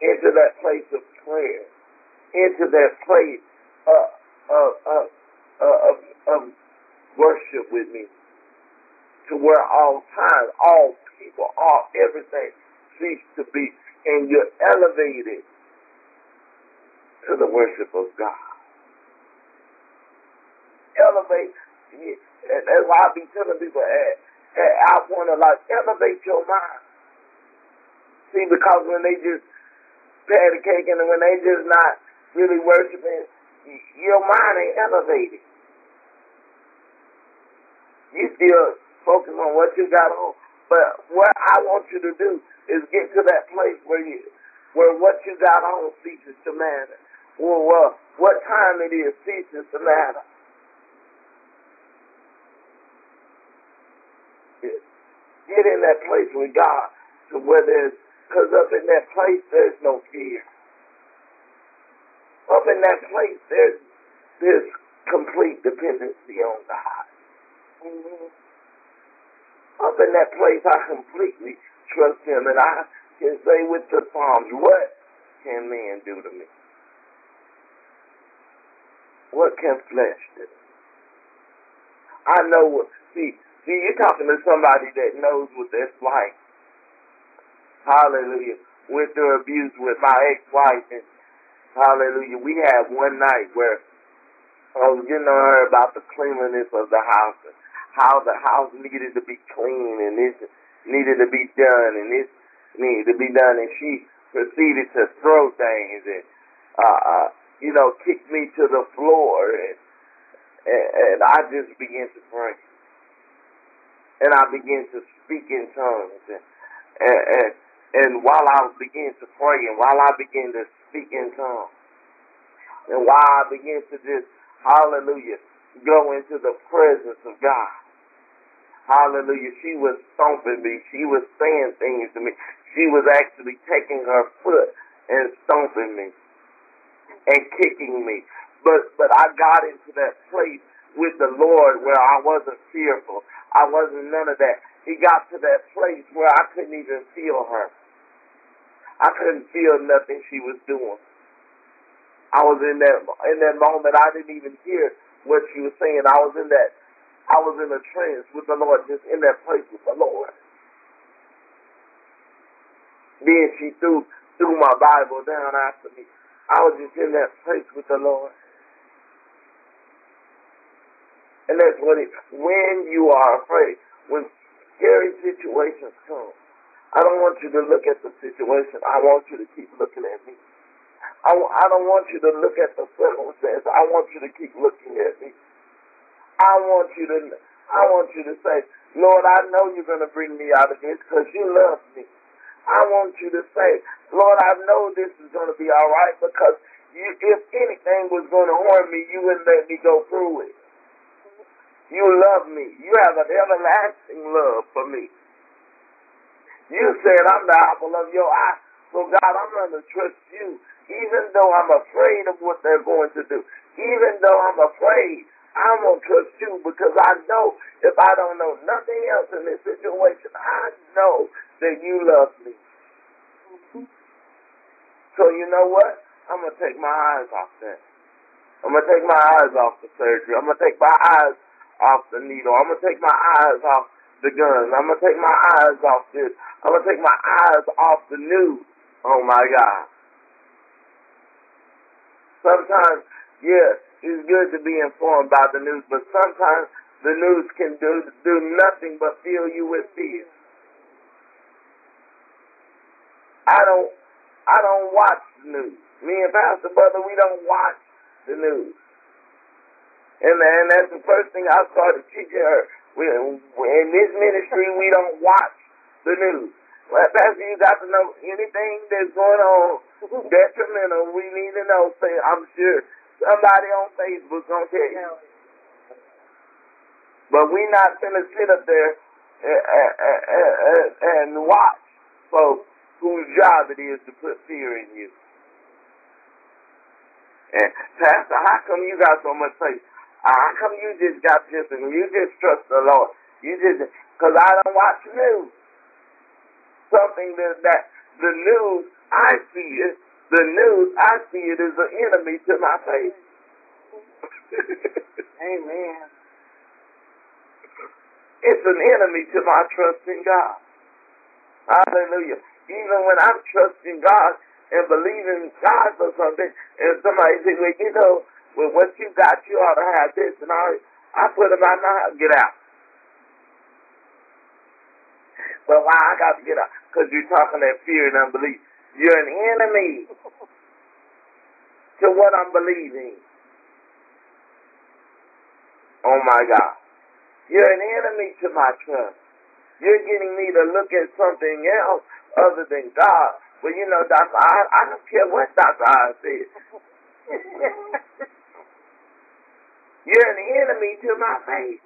Speaker 1: into that place of prayer, into that place of, of, of, of, of worship with me, to where all times, all people, all everything cease to be, and you're elevated to the worship of God. Elevate, and that's why I be telling people, hey, hey, I want to like elevate your mind. See, because when they just patty cake and when they just not really worshiping, your mind ain't elevated. You still focus on what you got on. But what I want you to do is get to that place where you, where what you got on ceases to matter. Well, uh, what time it is ceases to matter. Get in that place with God to where there's, because up in that place there's no fear. Up in that place there's, there's complete dependency on God. Up in that place, I completely trust him. And I can say with the Psalms, what can man do to me? What can flesh do? I know what, see, see, you're talking to somebody that knows what that's like. Hallelujah. Went through abuse with my ex-wife and hallelujah. We had one night where I was getting on her about the cleanliness of the house and how the house needed to be clean and this needed to be done and this needed to be done and she proceeded to throw things and uh, uh you know, kicked me to the floor and, and, and I just began to pray. And I began to speak in tongues and, and, and, and while I began to pray and while I began to speak in tongues and while I began to just, hallelujah, go into the presence of God. Hallelujah. She was stomping me. She was saying things to me. She was actually taking her foot and stomping me and kicking me. But but I got into that place with the Lord where I wasn't fearful. I wasn't none of that. He got to that place where I couldn't even feel her. I couldn't feel nothing she was doing. I was in that in that moment I didn't even hear what she was saying. I was in that I was in a trance with the Lord, just in that place with the Lord. Then she threw threw my Bible down after me. I was just in that place with the Lord. And that's what it, when you are afraid, when scary situations come, I don't want you to look at the situation. I want you to keep looking at me. I, I don't want you to look at the circumstance. I want you to keep looking at me. I want you to, I want you to say, Lord, I know you're going to bring me out of this because you love me. I want you to say, Lord, I know this is going to be all right because you, if anything was going to harm me, you wouldn't let me go through it. You love me. You have an everlasting love for me. You said I'm the apple of your eye. So God, I'm going to trust you, even though I'm afraid of what they're going to do. Even though I'm afraid, I'm going to trust you because I know if I don't know nothing else in this situation, I know that you love me. So you know what? I'm going to take my eyes off that. I'm going to take my eyes off the surgery. I'm going to take my eyes off the needle. I'm going to take my eyes off the gun. I'm going to take my eyes off this. I'm going to take my eyes off the news. Oh my God. Sometimes, yeah, it's good to be informed by the news, but sometimes the news can do, do nothing but fill you with fear. I don't I don't watch the news. Me and Pastor Butler, we don't watch the news. And man, that's the first thing I started teaching her. We, in this ministry, we don't watch the news. Well, Pastor, you got to know anything that's going on detrimental. We need to know. Say, I'm sure somebody on Facebook gonna tell you. But we not gonna sit up there and, and, and, and watch folks whose job it is to put fear in you. And Pastor, how come you got so much faith? How come you just got this and you just trust the Lord? You just because I don't watch news. Something that that the news I see it, the news I see it is an enemy to my faith.
Speaker 2: Amen.
Speaker 1: It's an enemy to my trust in God. Hallelujah even when I'm trusting God and believing God for something, and somebody says, well, you know, with what you got, you ought to have this, and I, I put them out now, get out. But why I got to get out? Because you're talking that fear and unbelief. You're an enemy to what I'm believing. Oh my God. You're an enemy to my trust. You're getting me to look at something else other than God. Well, you know, Dr. I, I don't care what Dr. I says. You're an enemy to my faith.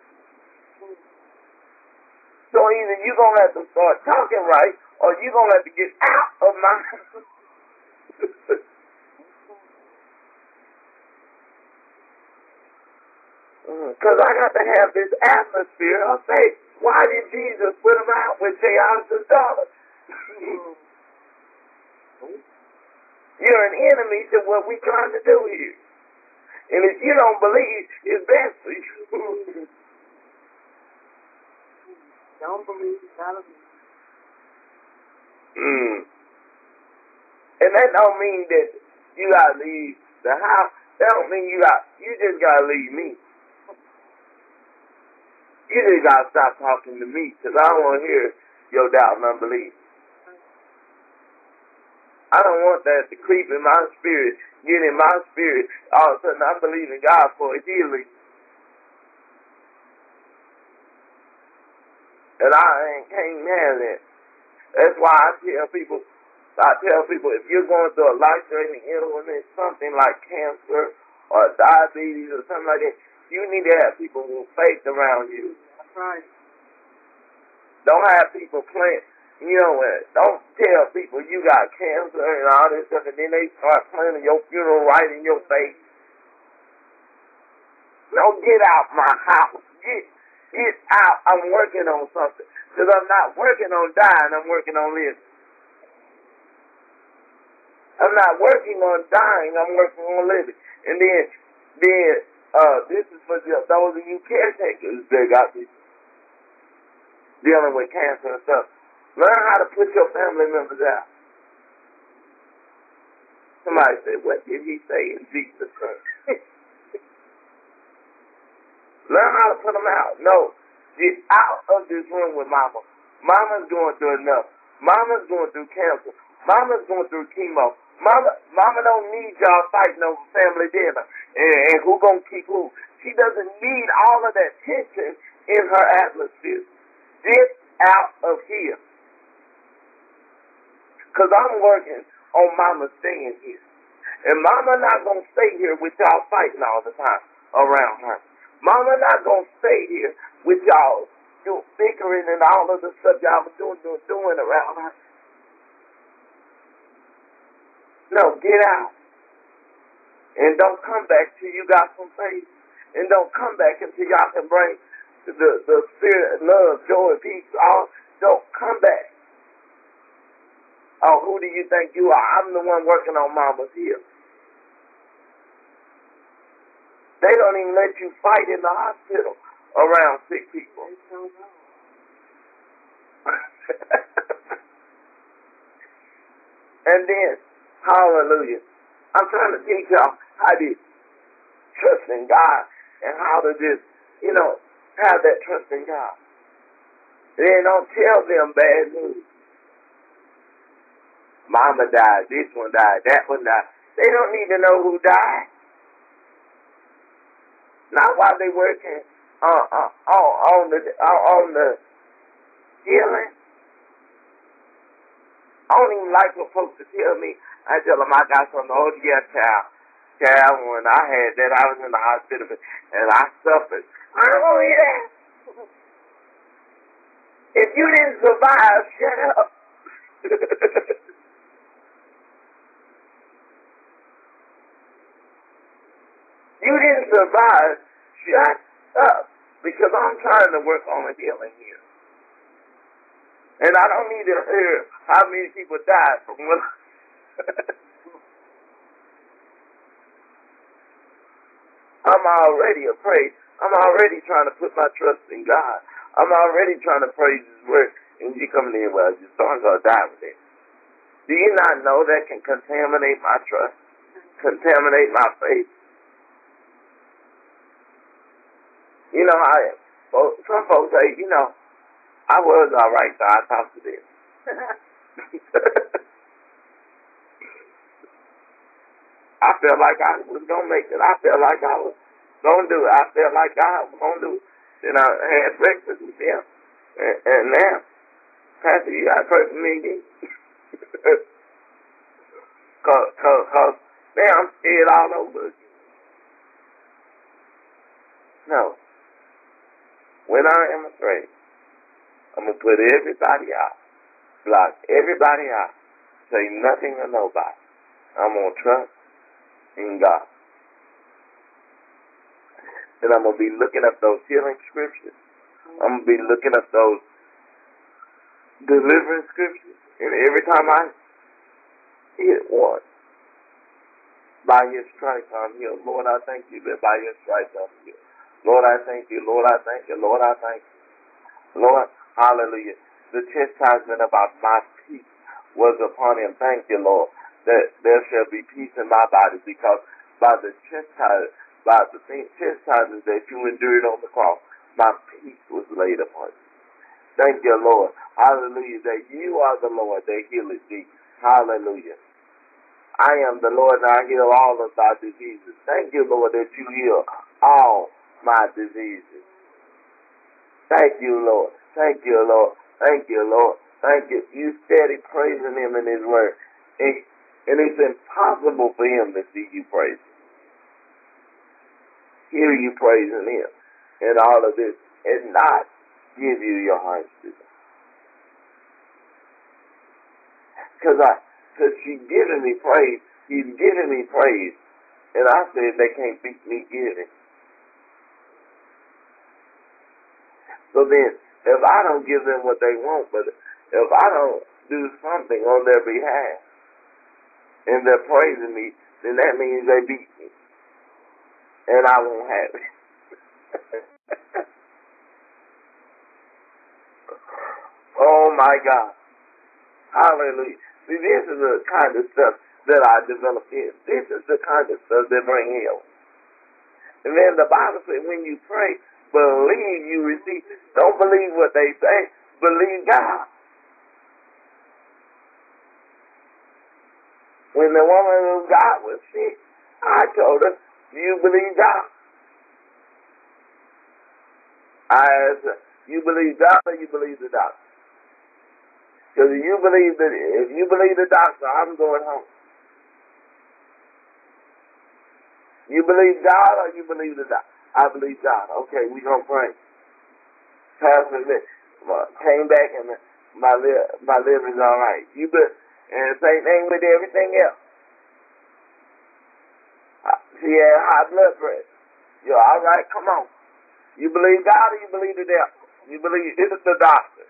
Speaker 1: So either you're going to have to start talking right or you're going to have to get out of my uh, Because I got to have this atmosphere of faith. Why did Jesus put him out with Jairus' daughter? You're an enemy to what we're trying to do here. And if you don't believe, it's best for you.
Speaker 2: Don't believe, it's gotta believe.
Speaker 1: Mm. And that don't mean that you gotta leave the house. That don't mean you got. You just gotta leave me. You just gotta stop talking to me because I don't want to hear your doubt and unbelief. I don't want that to creep in my spirit, get in my spirit. All of a sudden, I'm believing God for healing. And I ain't can't have that. That's why I tell people, I tell people, if you're going through a life-threatening illness, something like cancer or diabetes or something like that, you need to have people with faith around you.
Speaker 2: That's right.
Speaker 1: Don't have people playing, you know, don't tell people you got cancer and all this stuff, and then they start planning your funeral right in your face. No, get out my house. Get, get out. I'm working on something. Because I'm not working on dying, I'm working on living. I'm not working on dying, I'm working on living. And then, then, uh, this is for the, those of you caretakers that got this dealing with cancer and stuff. Learn how to put your family members out. Somebody said, what did he say in Jesus' name? Learn how to put them out. No, get out of this room with mama. Mama's going through enough. Mama's going through cancer. Mama's going through chemo. Mama, mama don't need y'all fighting over family dinner and, and who gonna keep who. She doesn't need all of that tension in her atmosphere. Get out of here. Cause I'm working on mama staying here. And mama not gonna stay here with y'all fighting all the time around her. Mama not gonna stay here with y'all doing bickering and all of the stuff y'all was doing, doing, doing around her. No, get out. And don't come back till you got some faith. And don't come back until y'all can bring the, the spirit, love, joy, peace, all. Don't come back. Oh, who do you think you are? I'm the one working on Mama's here. They don't even let you fight in the hospital around sick people. and then, hallelujah. I'm trying to teach y'all how to trust in God and how to just, you know, have that trust in God. Then don't tell them bad news. Mama died, this one died, that one died. They don't need to know who died. Not while they working uh, uh, on, on the uh, on the healing. I don't even like for folks to tell me. I tell them I got some oh yeah, child. Child, when I had that, I was in the hospital and I suffered. I don't want to hear that. If you didn't survive, shut up. you didn't survive, shut up. Because I'm trying to work on a healing here. And I don't need to hear how many people died from what I'm already afraid. I'm already trying to put my trust in God. I'm already trying to praise His word. And you coming in, well, your son's gonna die with it. Do you not know that can contaminate my trust? Contaminate my faith? Know how well, some folks say, you know, I was all right, so I talked to them. I felt like I was gonna make it. I felt like I was gonna do it. I felt like I was gonna do it. Then I had breakfast with them, and, and now, Pastor, you got to pray for me again. cause, cause, cause now I'm scared all over again. No. When I am afraid, I'm gonna put everybody out, block everybody out, say nothing to nobody. I'm gonna trust in God. And I'm gonna be looking up those healing scriptures. I'm gonna be looking up those deliverance scriptures. And every time I hit one, by your stripes I'm healed. Lord, I thank you that by your stripes I'm healed. Lord, I thank you. Lord, I thank you. Lord, I thank you. Lord, hallelujah. The chastisement about my peace was upon him. Thank you, Lord, that there shall be peace in my body because by the chastisement, by the chastisement that you endured on the cross, my peace was laid upon you. Thank you, Lord. Hallelujah. That you are the Lord that healeth thee. Hallelujah. I am the Lord and I heal all of thy diseases. Thank you, Lord, that you heal all my diseases. Thank you, Lord. Thank you, Lord. Thank you, Lord. Thank you. You steady praising him in his word. And, and it's impossible for him to see you praising. Hear you praising him and all of this and not give you your heart's desire. Because I, because she's giving me praise, he's giving me praise, and I said they can't beat me giving. So then, if I don't give them what they want, but if I don't do something on their behalf, and they're praising me, then that means they beat me, and I won't have it. Oh my God. Hallelujah. See, this is the kind of stuff that I developed in. This is the kind of stuff that bring healing. And then the Bible says when you pray, believe you receive. Don't believe what they say. Believe God. When the woman of God was sick, I told her, you believe God? I asked her, you believe God or you believe the doctor? Because if you believe that, if you believe the doctor, I'm going home. You believe God or you believe the doctor? I believe God. Okay, we gonna pray. Pastor came back and my li- my liver's all right. You but and same thing with everything else. Uh, she had high blood pressure. You're all right. Come on. You believe God or you believe the devil? You believe it's the doctor.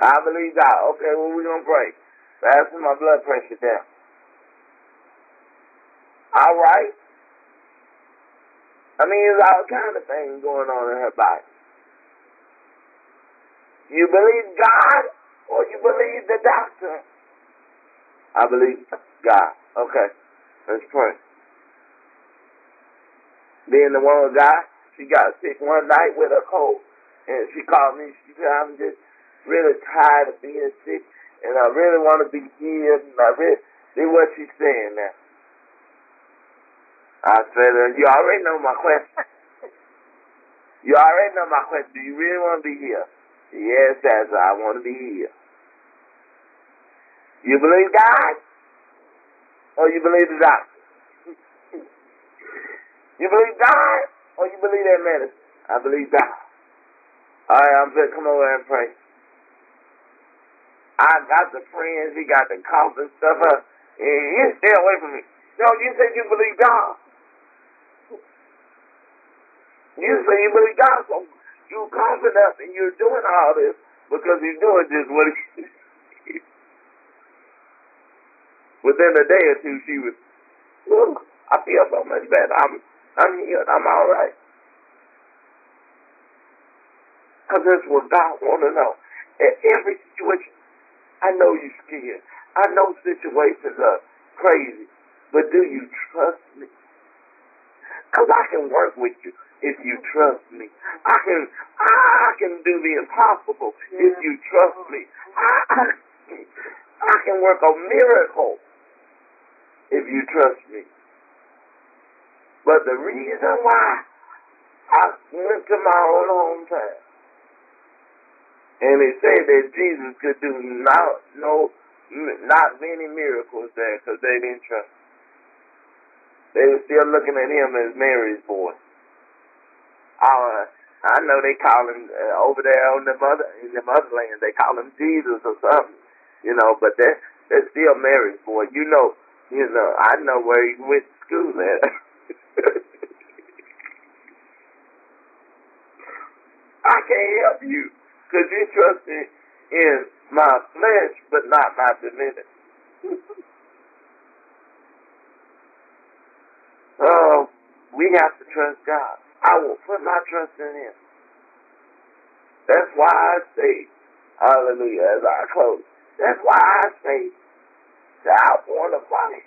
Speaker 1: I believe God. Okay, well, going to pray. Fast my blood pressure down. All right. I mean, there's all kind of things going on in her body. You believe God or you believe the doctor? I believe God. Okay, let's pray. Then the woman God, she got sick one night with a cold. And she called me. She said, I'm just really tired of being sick. And I really want to be healed. And I really, see what she's saying now. I said, uh, you already know my question. you already know my question. Do you really want to be here? Yes, Pastor, I want to be here. You believe God? Or you believe the doctor? you believe God? Or you believe that medicine? I believe God. All right, I'm going to come over and pray. I got the friends, he got the cough and stuff up. And you stay away from me. No, you said you believe God. You say you believe God, so you confident and you're doing all this because he's doing just what he Within a day or two, she was, look, I feel so much better. I'm, I'm healed. I'm all right. Because that's what God want to know. In every situation, I know you're scared. I know situations are crazy, but do you trust me? Because I can work with you if you trust me. I can I can do the impossible if you trust me. I, I can work a miracle if you trust me. But the reason why I went to my own hometown and they say that Jesus could do not no not many miracles there because they didn't trust. They were still looking at him as Mary's boy. Uh, I know they call him uh, over there on the mother in the motherland. They call him Jesus or something, you know. But they're they're still Mary's boy. You know, you know. I know where he went to school at. I can't help you because you trust in my flesh, but not my divinity. oh, we have to trust God. I will put my trust in Him. That's why I say, hallelujah, as I close. That's why I say that I want to fight.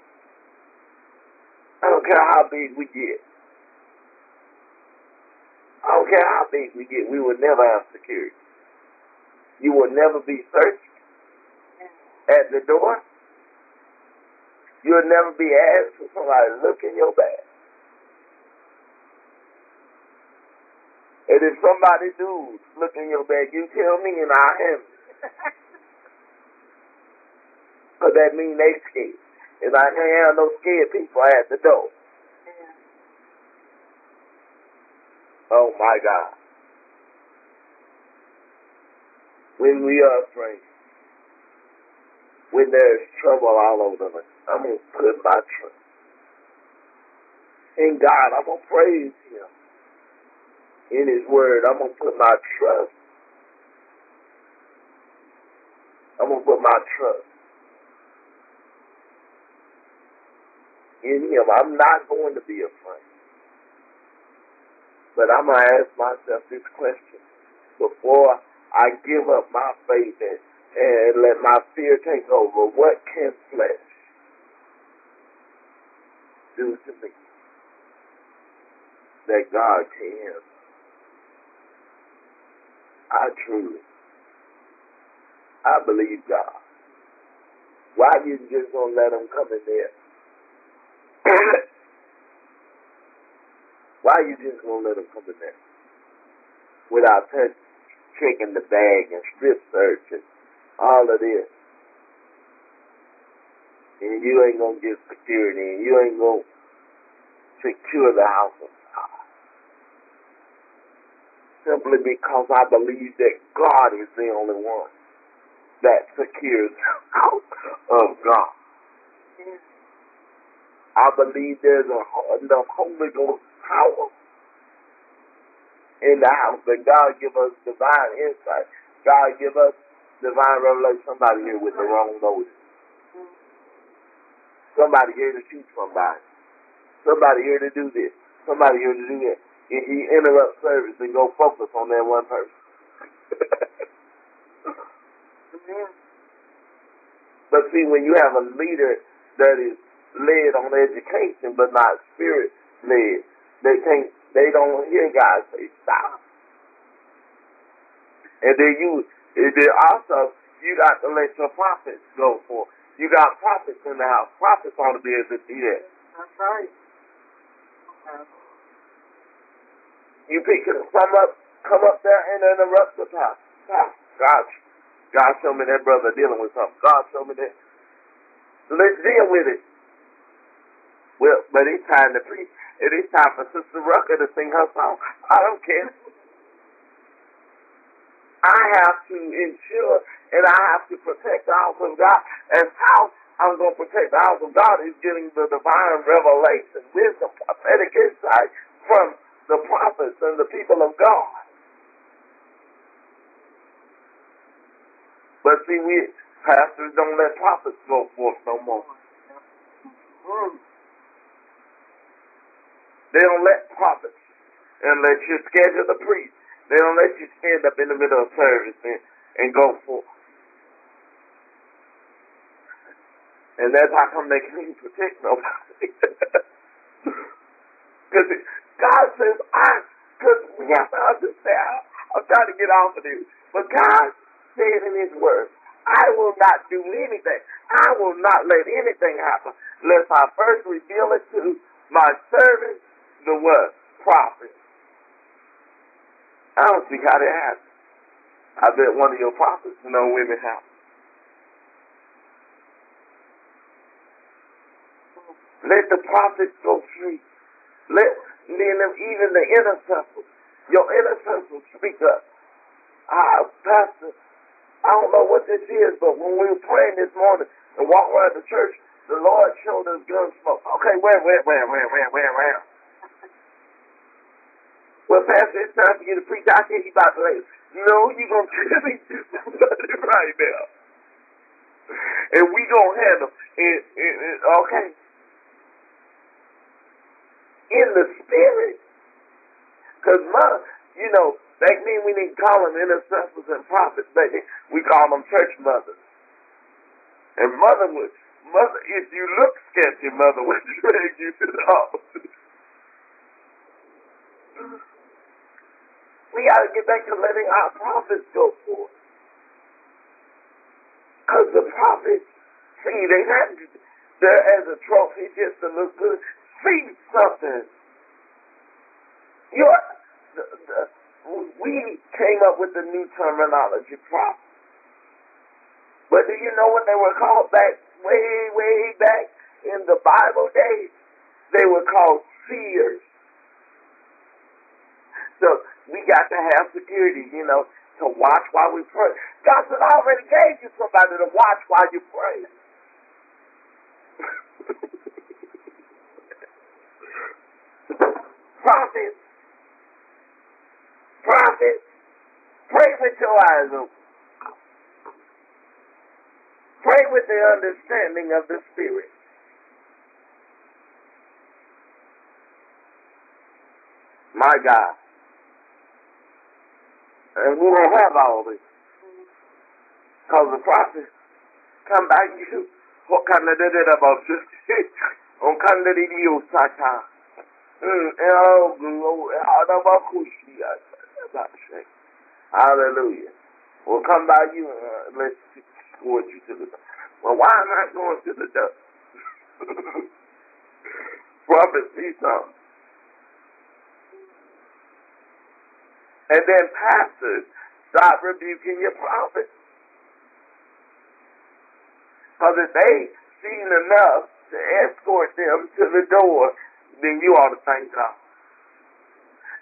Speaker 1: I don't care how big we get. I don't care how big we get. We will never have security. You will never be searched at the door. You'll never be asked for somebody to look in your bag. And if somebody do look in your bag, you tell me and I am. But that mean they scared. And I can't have no scared people at the door. Oh my God. When we are afraid, when there's trouble all over us, I'm going to put my trust in God. I'm going to praise Him in His Word. I'm going to put my trust. I'm going to put my trust in Him. I'm not going to be afraid. But I'm going to ask myself this question before I give up my faith and, and let my fear take over. What can flesh do to me that God can? I truly, I believe God. Why you just gonna let them come in there? Why you just gonna let them come in there without checking the bag and strip search and all of this? And you ain't gonna get security and you ain't gonna secure the house of. Simply because I believe that God is the only one that secures house of God. I believe there's a, enough Holy Ghost power in the house that God give us divine insight. God give us divine revelation. Somebody here with the wrong motive. Somebody here to shoot somebody. Somebody here to do this. Somebody here to do that. And he interrupt service and go focus on that one person. Mm-hmm. but see, when you have a leader that is led on education but not spirit led, they can't. They don't hear God say stop. And then you, and then also you got to let your prophets go for. You got prophets in the house. Prophets ought to be able to see that.
Speaker 2: That's right. Okay.
Speaker 1: You pick come up, come up there and interrupt the pastor. God, God show me that brother dealing with something. God show me that. Let's deal with it. Well, but it's time to preach. It is time for Sister Rucker to sing her song. I don't care. I have to ensure and I have to protect the house of God. And how I'm going to protect the house of God is getting the divine revelation, wisdom, prophetic insight from the prophets and the people of God. But see, we pastors don't let prophets go forth no more. They don't let prophets unless you schedule the priest. They don't let you stand up in the middle of service and, and go forth. And that's how come they can't protect nobody. Because God says, I, because we have to understand, I'm trying to get off of this, but God said in His Word, I will not do anything. I will not let anything happen unless I first reveal it to my servant, the what? Prophet. I don't see how that happens. I bet one of your prophets know women how. Let the prophets go free. Let then even the intercessors, your intercessors speak up. Ah, Pastor, I don't know what this is, but when we were praying this morning and walked around the church, the Lord showed us gun smoke. Okay, where, where, where, where, where, where, where? Well, Pastor, it's time for you to preach. I think you about to lay. No, you're going to tell me right now. and we gonna handle it, it, it okay. In the spirit. Cause mother, you know, that then we didn't call them intercessors and prophets, baby. we call them church mothers. And mother would mother if you look sketchy, mother would drag you to the altar. We got to get back to letting our prophets go forth. Because the prophets, see, they not there as a trophy just to look good. See something. The, we came up with the new terminology, prophet. But do you know what they were called back, way, way back in the Bible days? They were called seers. So we got to have security, you know, to watch while we pray. God said, I already gave you somebody to watch while you pray. Prophets, prophets, pray with your eyes open. Pray with the understanding of the Spirit. My God. And we don't have all this. Because the prophet come back you what kind of did it about you? On kind of Mm, you sata. Hallelujah. We'll come by you and uh, let's escort you to the door. Well, why am I going to the door? Prophet, see something. And then pastors, stop rebuking your prophets. Because if they seen enough to escort them to the door, then you ought to thank God.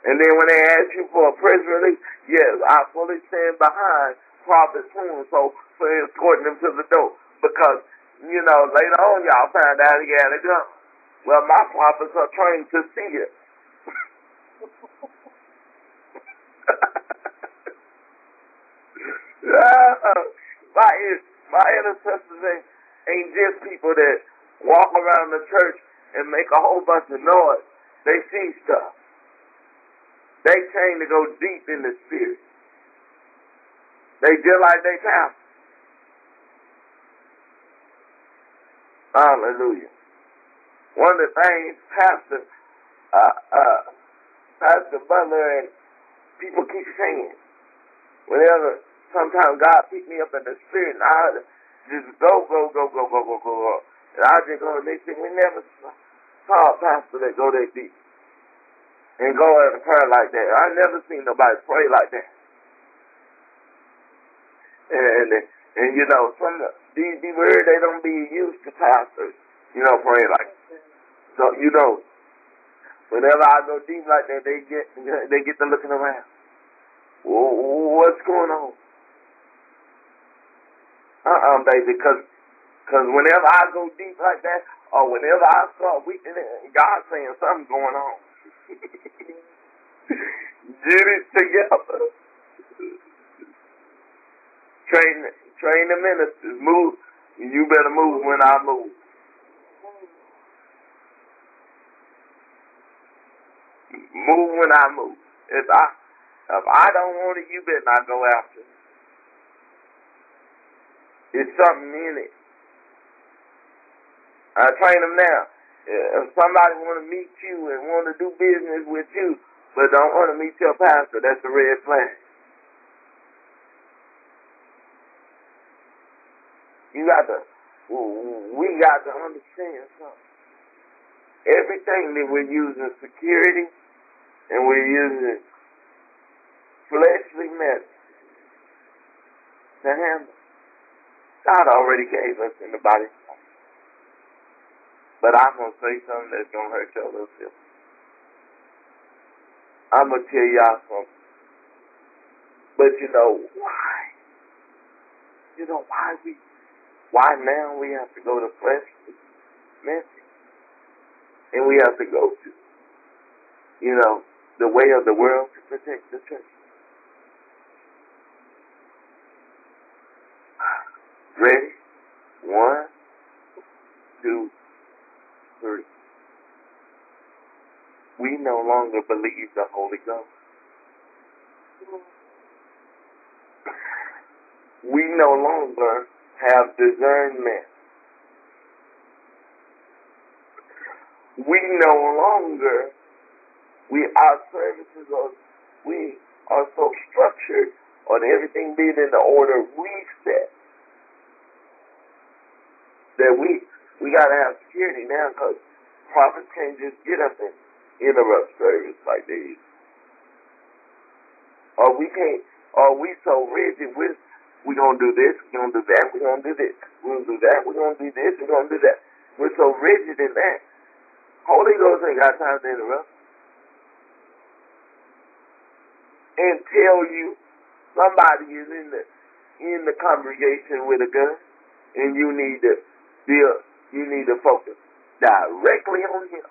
Speaker 1: And then when they ask you for a press release, yes, I fully stand behind Prophet so for escorting them to the door. Because, you know, later on y'all found out he had a gun. Well, my prophets are trained to see it. my, my intercessors ain't, ain't just people that walk around the church and make a whole bunch of noise. They see stuff. They train to go deep in the spirit. They just like they pastor. Hallelujah. One of the things Pastor uh, uh, Pastor Butler and people keep saying, whenever sometimes God pick me up in the spirit and I just go, go, go, go, go, go, go, go. And I just go and they say, we never saw a pastor that go that deep and go at a prayer like that. I never seen nobody pray like that. And, and, you know, some these be weird, they don't be used to pastors, you know, praying like so you know, whenever I go deep like that, they get they get to looking around. What's going on? Uh-uh, baby, because cause whenever I go deep like that, or whenever I start weeping, God's saying something's going on. Get it together. Train, train the ministers. Move. You better move when I move. Move when I move. If I if I don't want it, you better not go after it. It's something in it. I train them now. If somebody want to meet you and want to do business with you, but don't want to meet your pastor, that's a red flag. You got to, we got to understand something. Everything that we're using security and we're using fleshly medicine to handle. God already gave us in the body. But I'm going to say something that's going to hurt your little feelings. I'm going to tell y'all something. But you know why? You know why we, why now we have to go to fleshly medicine? And we have to go to, you know, the way of the world to protect the church. Ready? One, two, three. We no longer believe the Holy Ghost. We no longer have discernment. We no longer, we, our services are, we are so structured on everything being in the order we set that we, we gotta have security now because prophets can't just get up and interrupt service like these. Or we can't, or we so rigid with we're going to do this, we're going to do that, we're going to do this, we're going to do that, we're going to do this, we're going to do that. We're so rigid in that. Holy Ghost ain't got time to interrupt. And tell you, somebody is in the in the congregation with a gun, and you need to be a, you need to focus directly on him.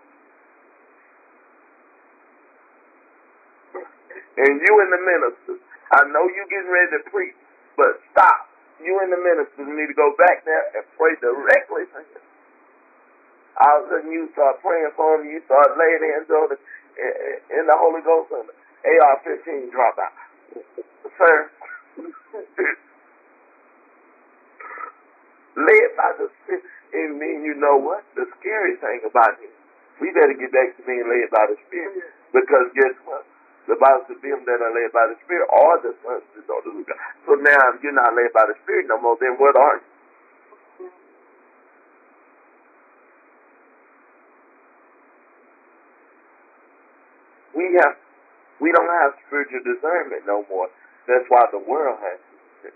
Speaker 1: And you and the ministers, I know you getting ready to preach, but stop. You and the ministers need to go back there and pray directly for him. All of a sudden you start praying for him, you start laying hands on him, in the Holy Ghost and AR-15 drop out. Sir, led by the Spirit, and then you know what? The scary thing about him, we better get back to being led by the Spirit, because guess what? The Bible says them that are led by the Spirit are the sons and daughters of God. So now if you're not led by the Spirit no more, then what are you? We have we don't have spiritual discernment no more. That's why the world has it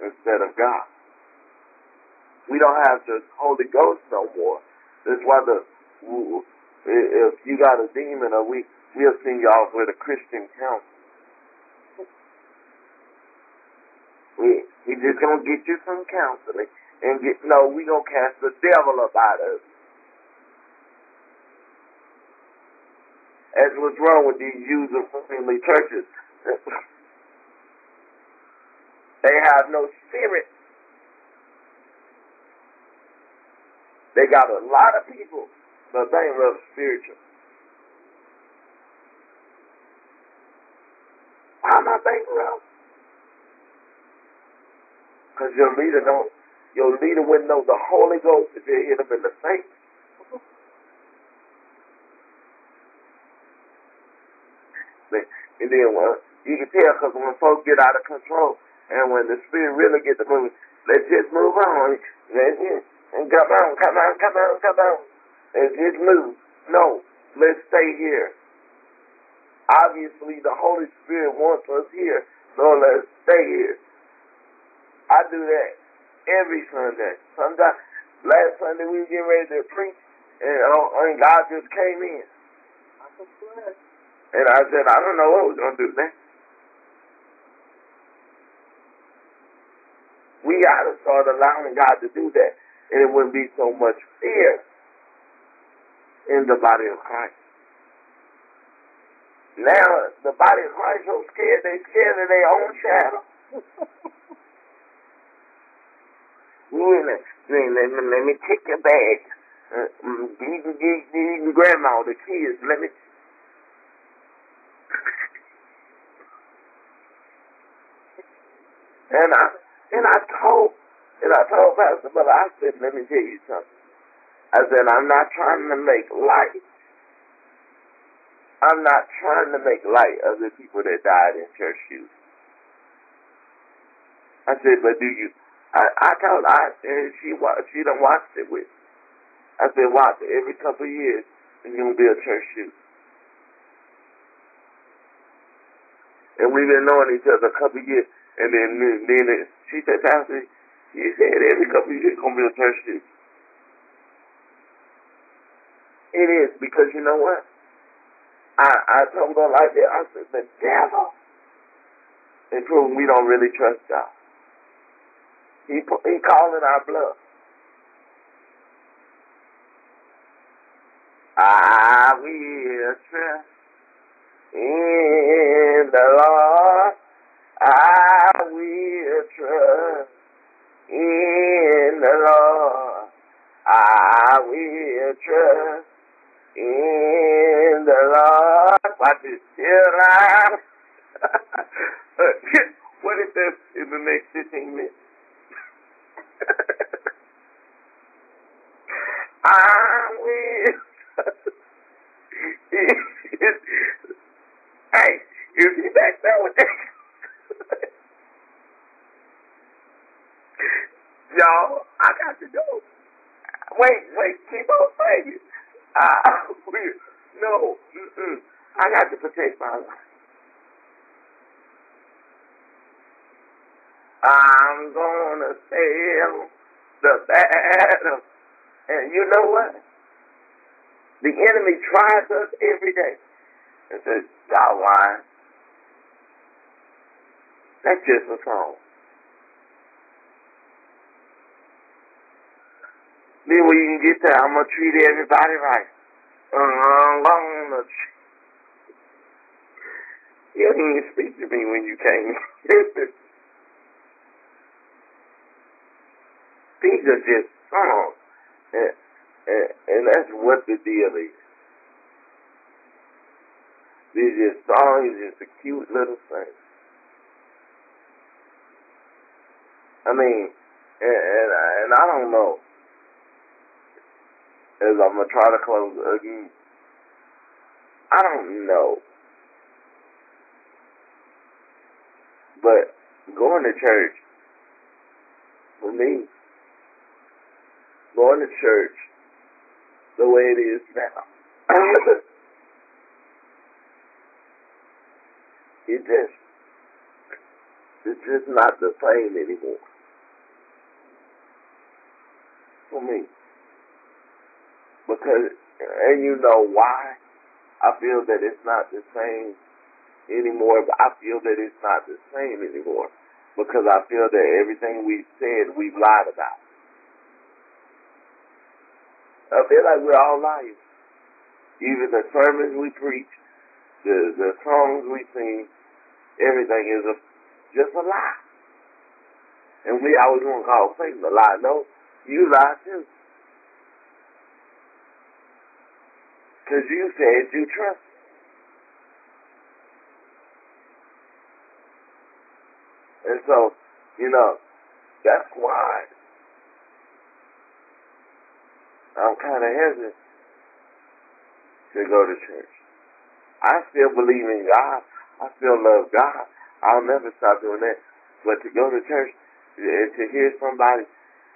Speaker 1: instead of God. We don't have the Holy Ghost no more. That's why the if you got a demon or we we'll send you off with a Christian counsel. We we just gonna get you some counseling and get no, we gonna cast the devil up out of you. That's what's wrong with these user friendly churches. they have no spirit. They got a lot of people, but they ain't real spiritual. Why am I bankrupt? Because your leader don't, your leader wouldn't know the Holy Ghost if you hit him in the face. And then well, you can tell because when folks get out of control and when the spirit really gets to moving, let's just move on. And come on, come on, come on, come on. Let's just move. No, let's stay here. Obviously, the Holy Spirit wants us here, so let's stay here. I do that every Sunday. Sometimes, last Sunday we were getting ready to preach, and, uh, and God just came in. And I said, I don't know what we're going to do next. We got to start allowing God to do that. And it wouldn't be so much fear in the body of Christ. Now, the body of Christ so scared, they scared of their own shadow. you let, let, me, let me take your bag. Uh, give, give, give, give grandma, the kids, let me And I and I told and I told Pastor Miller, I said, let me tell you something. I said, I'm not trying to make light. I'm not trying to make light of the people that died in church shoes. I said, but do you? I, I told I and she she done watched it with. I said, watch it every couple of years, and gonna be a church shoe. And we've been knowing each other a couple of years. And then, then it, she said, Pastor, you said every couple of years going to be a church shoot. It is because you know what? I, I told her like that. I said, the devil is proving we don't really trust God. He, he calling our bluff. I will trust in the Lord. I will trust in the Lord. I will trust in the Lord. watch still right? what if that's in the next 15 minutes? I will. hey, is he back there with that. Y'all, I got to go. Wait, wait, keep on saying it. Will. No, mm-mm. I got to protect my life. I'm gonna sail the battle. And you know what? The enemy tries us every day and says, Y'all lying. That's just a song. When you can get there, I'm gonna treat everybody right. Uh-huh. I'm gonna you didn't even speak to me when you came. These are just songs. And, and, and that's what the deal is. These just songs, just a cute little thing. I mean, and, and, and I don't know. As I'm gonna try to close again, I don't know. But going to church, for me, going to church the way it is now, it just, it's just not the same anymore. For me. Because, and you know why I feel that it's not the same anymore, but I feel that it's not the same anymore. Because I feel that everything we've said, we've lied about. I feel like we're all liars. Even the sermons we preach, the the songs we sing, everything is a, just a lie. And we always want to call Satan a lie. No, you lie too. Because you said you trust. And so, you know, that's why I'm kind of hesitant to go to church. I still believe in God. I still love God. I'll never stop doing that. But to go to church and to hear somebody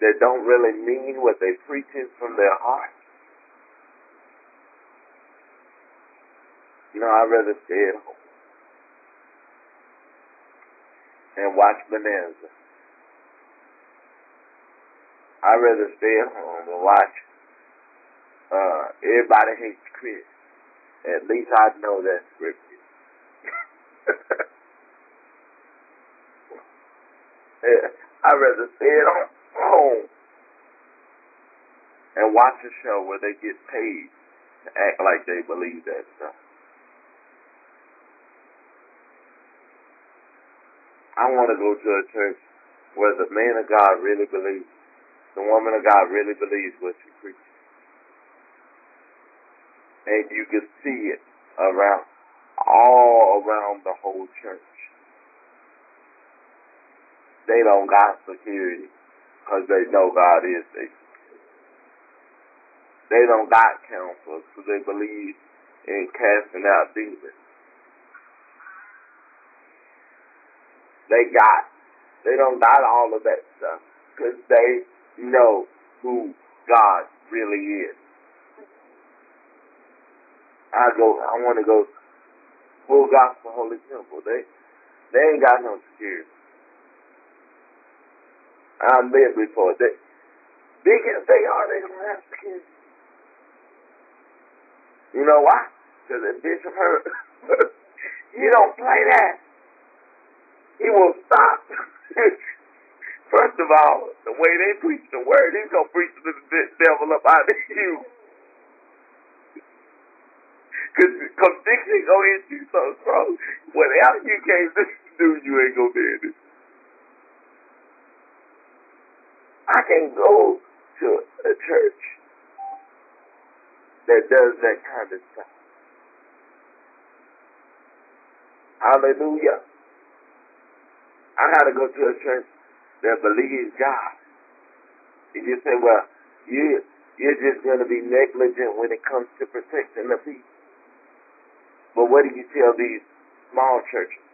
Speaker 1: that don't really mean what they preaching from their heart, you know, I'd rather stay at home and watch Bonanza. I'd rather stay at home and watch uh, Everybody Hates Chris. At least I know that scripture. I'd rather stay at home and watch a show where they get paid to act like they believe that stuff. I want to go to a church where the man of God really believes, the woman of God really believes what she preaches. And you can see it around, all around the whole church. They don't got security because they know God is there. They don't got counselors because they believe in casting out demons. They got, they don't got all of that stuff because they know who God really is. I go, I want to go full gospel holy temple. They, they ain't got no security. I've been before. They, big as they are, they don't have security. You know why? Because if Bishop heard, you don't play that. He will stop. First of all, the way they preach the word, he's gonna preach the devil up out of you. Cause conviction go hit you so strong. Whatever you can't do, you ain't gonna do it. I can go to a church that does that kind of stuff. Hallelujah. I gotta go to a church that believes God. And You say, well, you you're just gonna be negligent when it comes to protecting the people. But what do you tell these small churches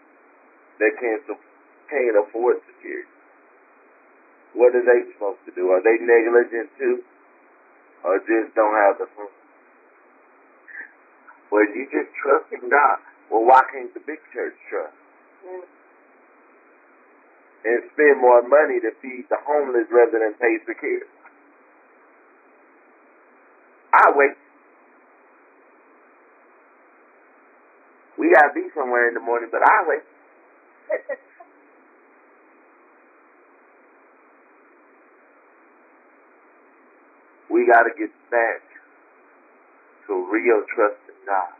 Speaker 1: that can't can't afford security? What are they supposed to do? Are they negligent too? Or just don't have the funds? Well, you just trust in God. Well, why can't the big church trust? Mm. And spend more money to feed the homeless rather than pay security? I wait. We gotta be somewhere in the morning, but I wait. we got to get back to real trust in God.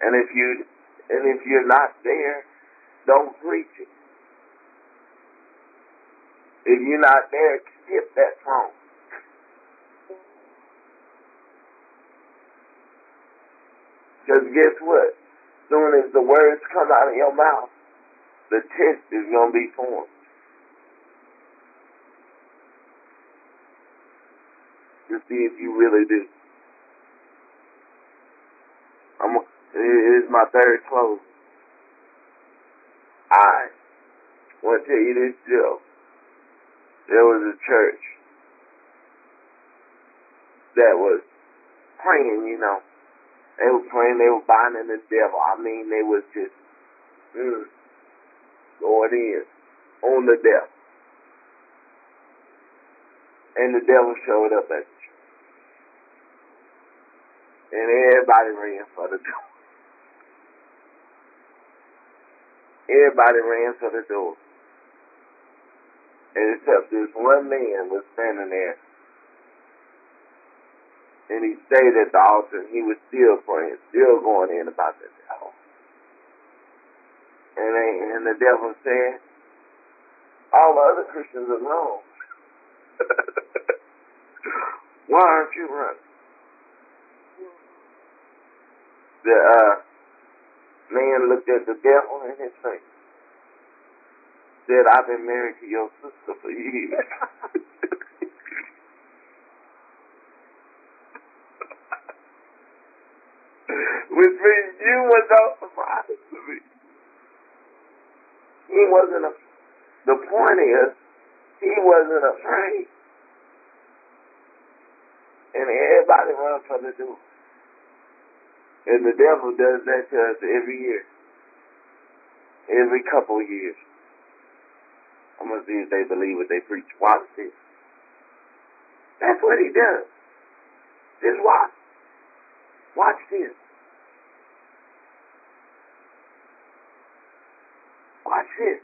Speaker 1: And if you and if you're not there, don't preach it. If you're not there, skip that song. Because guess what? Soon as the words come out of your mouth, the test is going to be formed. to see if you really do. I'm. It is my third close. I want to tell you this, Joe. There was a church that was praying, you know. They were praying, they were binding the devil. I mean, they was just mm, going in on the devil. And the devil showed up at the church. and everybody ran for the door. Everybody ran for the door. And except this one man was standing there. And he stayed at the altar and he was still praying, still going in about the devil. And, they, and the devil said, all the other Christians are wrong. Why aren't you running? the uh, man looked at the devil in his face. Said, I've been married to your sister for years. Which means you was not surprised to me. He wasn't a, the point is, he wasn't afraid. And everybody run for the door. And the devil does that to us every year. Every couple of years. To see if they believe what they preach. Watch this. That's what he does. Just watch. Watch this. Watch this.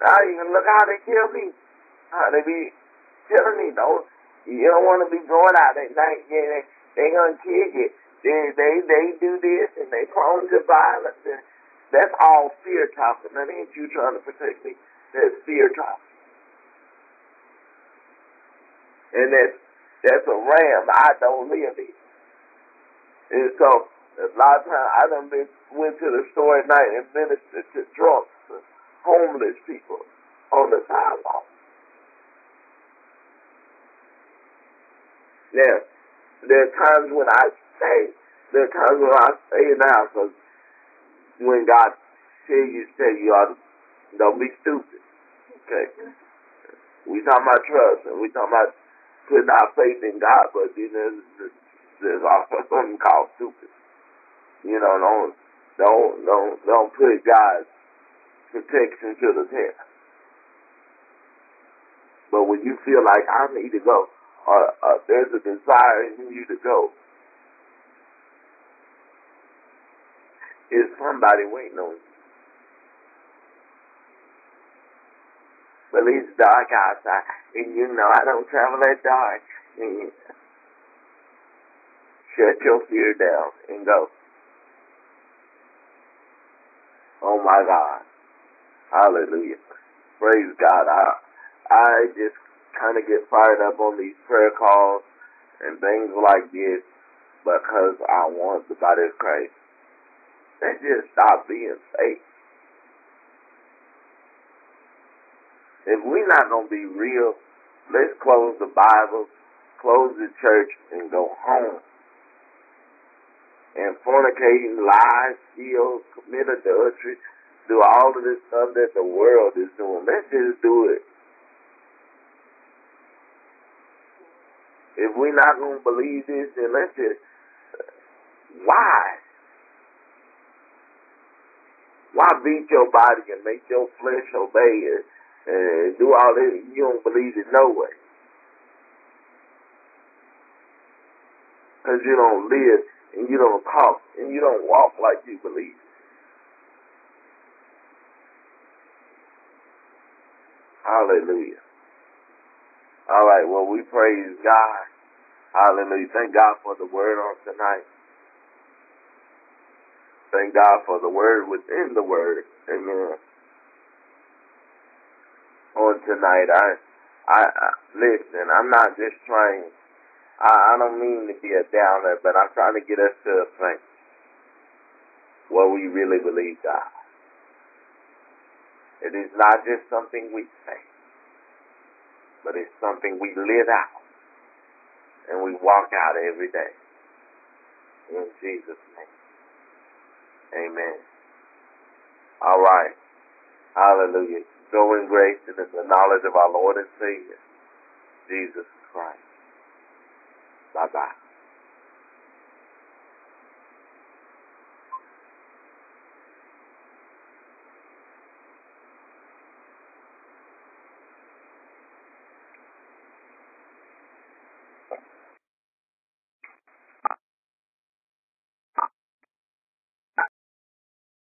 Speaker 1: Now you can look how they kill me. How they be killing me, though. You don't want to be going out at night. Yeah, they they gonna kill you. They they they do this and they prone to violence. And that's all fear talking. That ain't you trying to protect me. That's fear talking. And that's that's a ram I don't live in. And so a lot of times I done been went to the store at night and ministered to drunks, homeless people on the sidewalk. Now, there are times when I say, there are times when I say it now, because when God says you say you ought to, don't be stupid. Okay? We talking about trust, and we talking about putting our faith in God, but you know, there's also something called stupid. You know, don't, don't, don't, don't put God's protection to the test. But when you feel like I need to go, or uh, there's a desire in you to go, is somebody waiting on you. Well, it's dark outside, and you know I don't travel at dark. Shut your fear down and go. Oh my God. Hallelujah. Praise God. I I just kind of get fired up on these prayer calls and things like this because I want the body of Christ Let's just stop being fake. If we're not going to be real, let's close the Bible, close the church, and go home. And fornicating, lie, steal, commit adultery, do all of this stuff that the world is doing. Let's just do it. If we're not going to believe this, then let's just. Why? Why beat your body and make your flesh obey it and do all this? You don't believe it no way. Because you don't live and you don't talk and you don't walk like you believe. Hallelujah. All right, well, we praise God. Hallelujah. Thank God for the word on tonight. Thank God for the word within the word. Amen. On tonight, I, I, I listen. I'm not just trying. I, I don't mean to be a downer, but I'm trying to get us to a place where we really believe God. It is not just something we say, but it's something we live out and we walk out every day. In Jesus' name. Amen. All right. Hallelujah. Go in grace and in the knowledge of our Lord and Savior, Jesus Christ. Bye bye.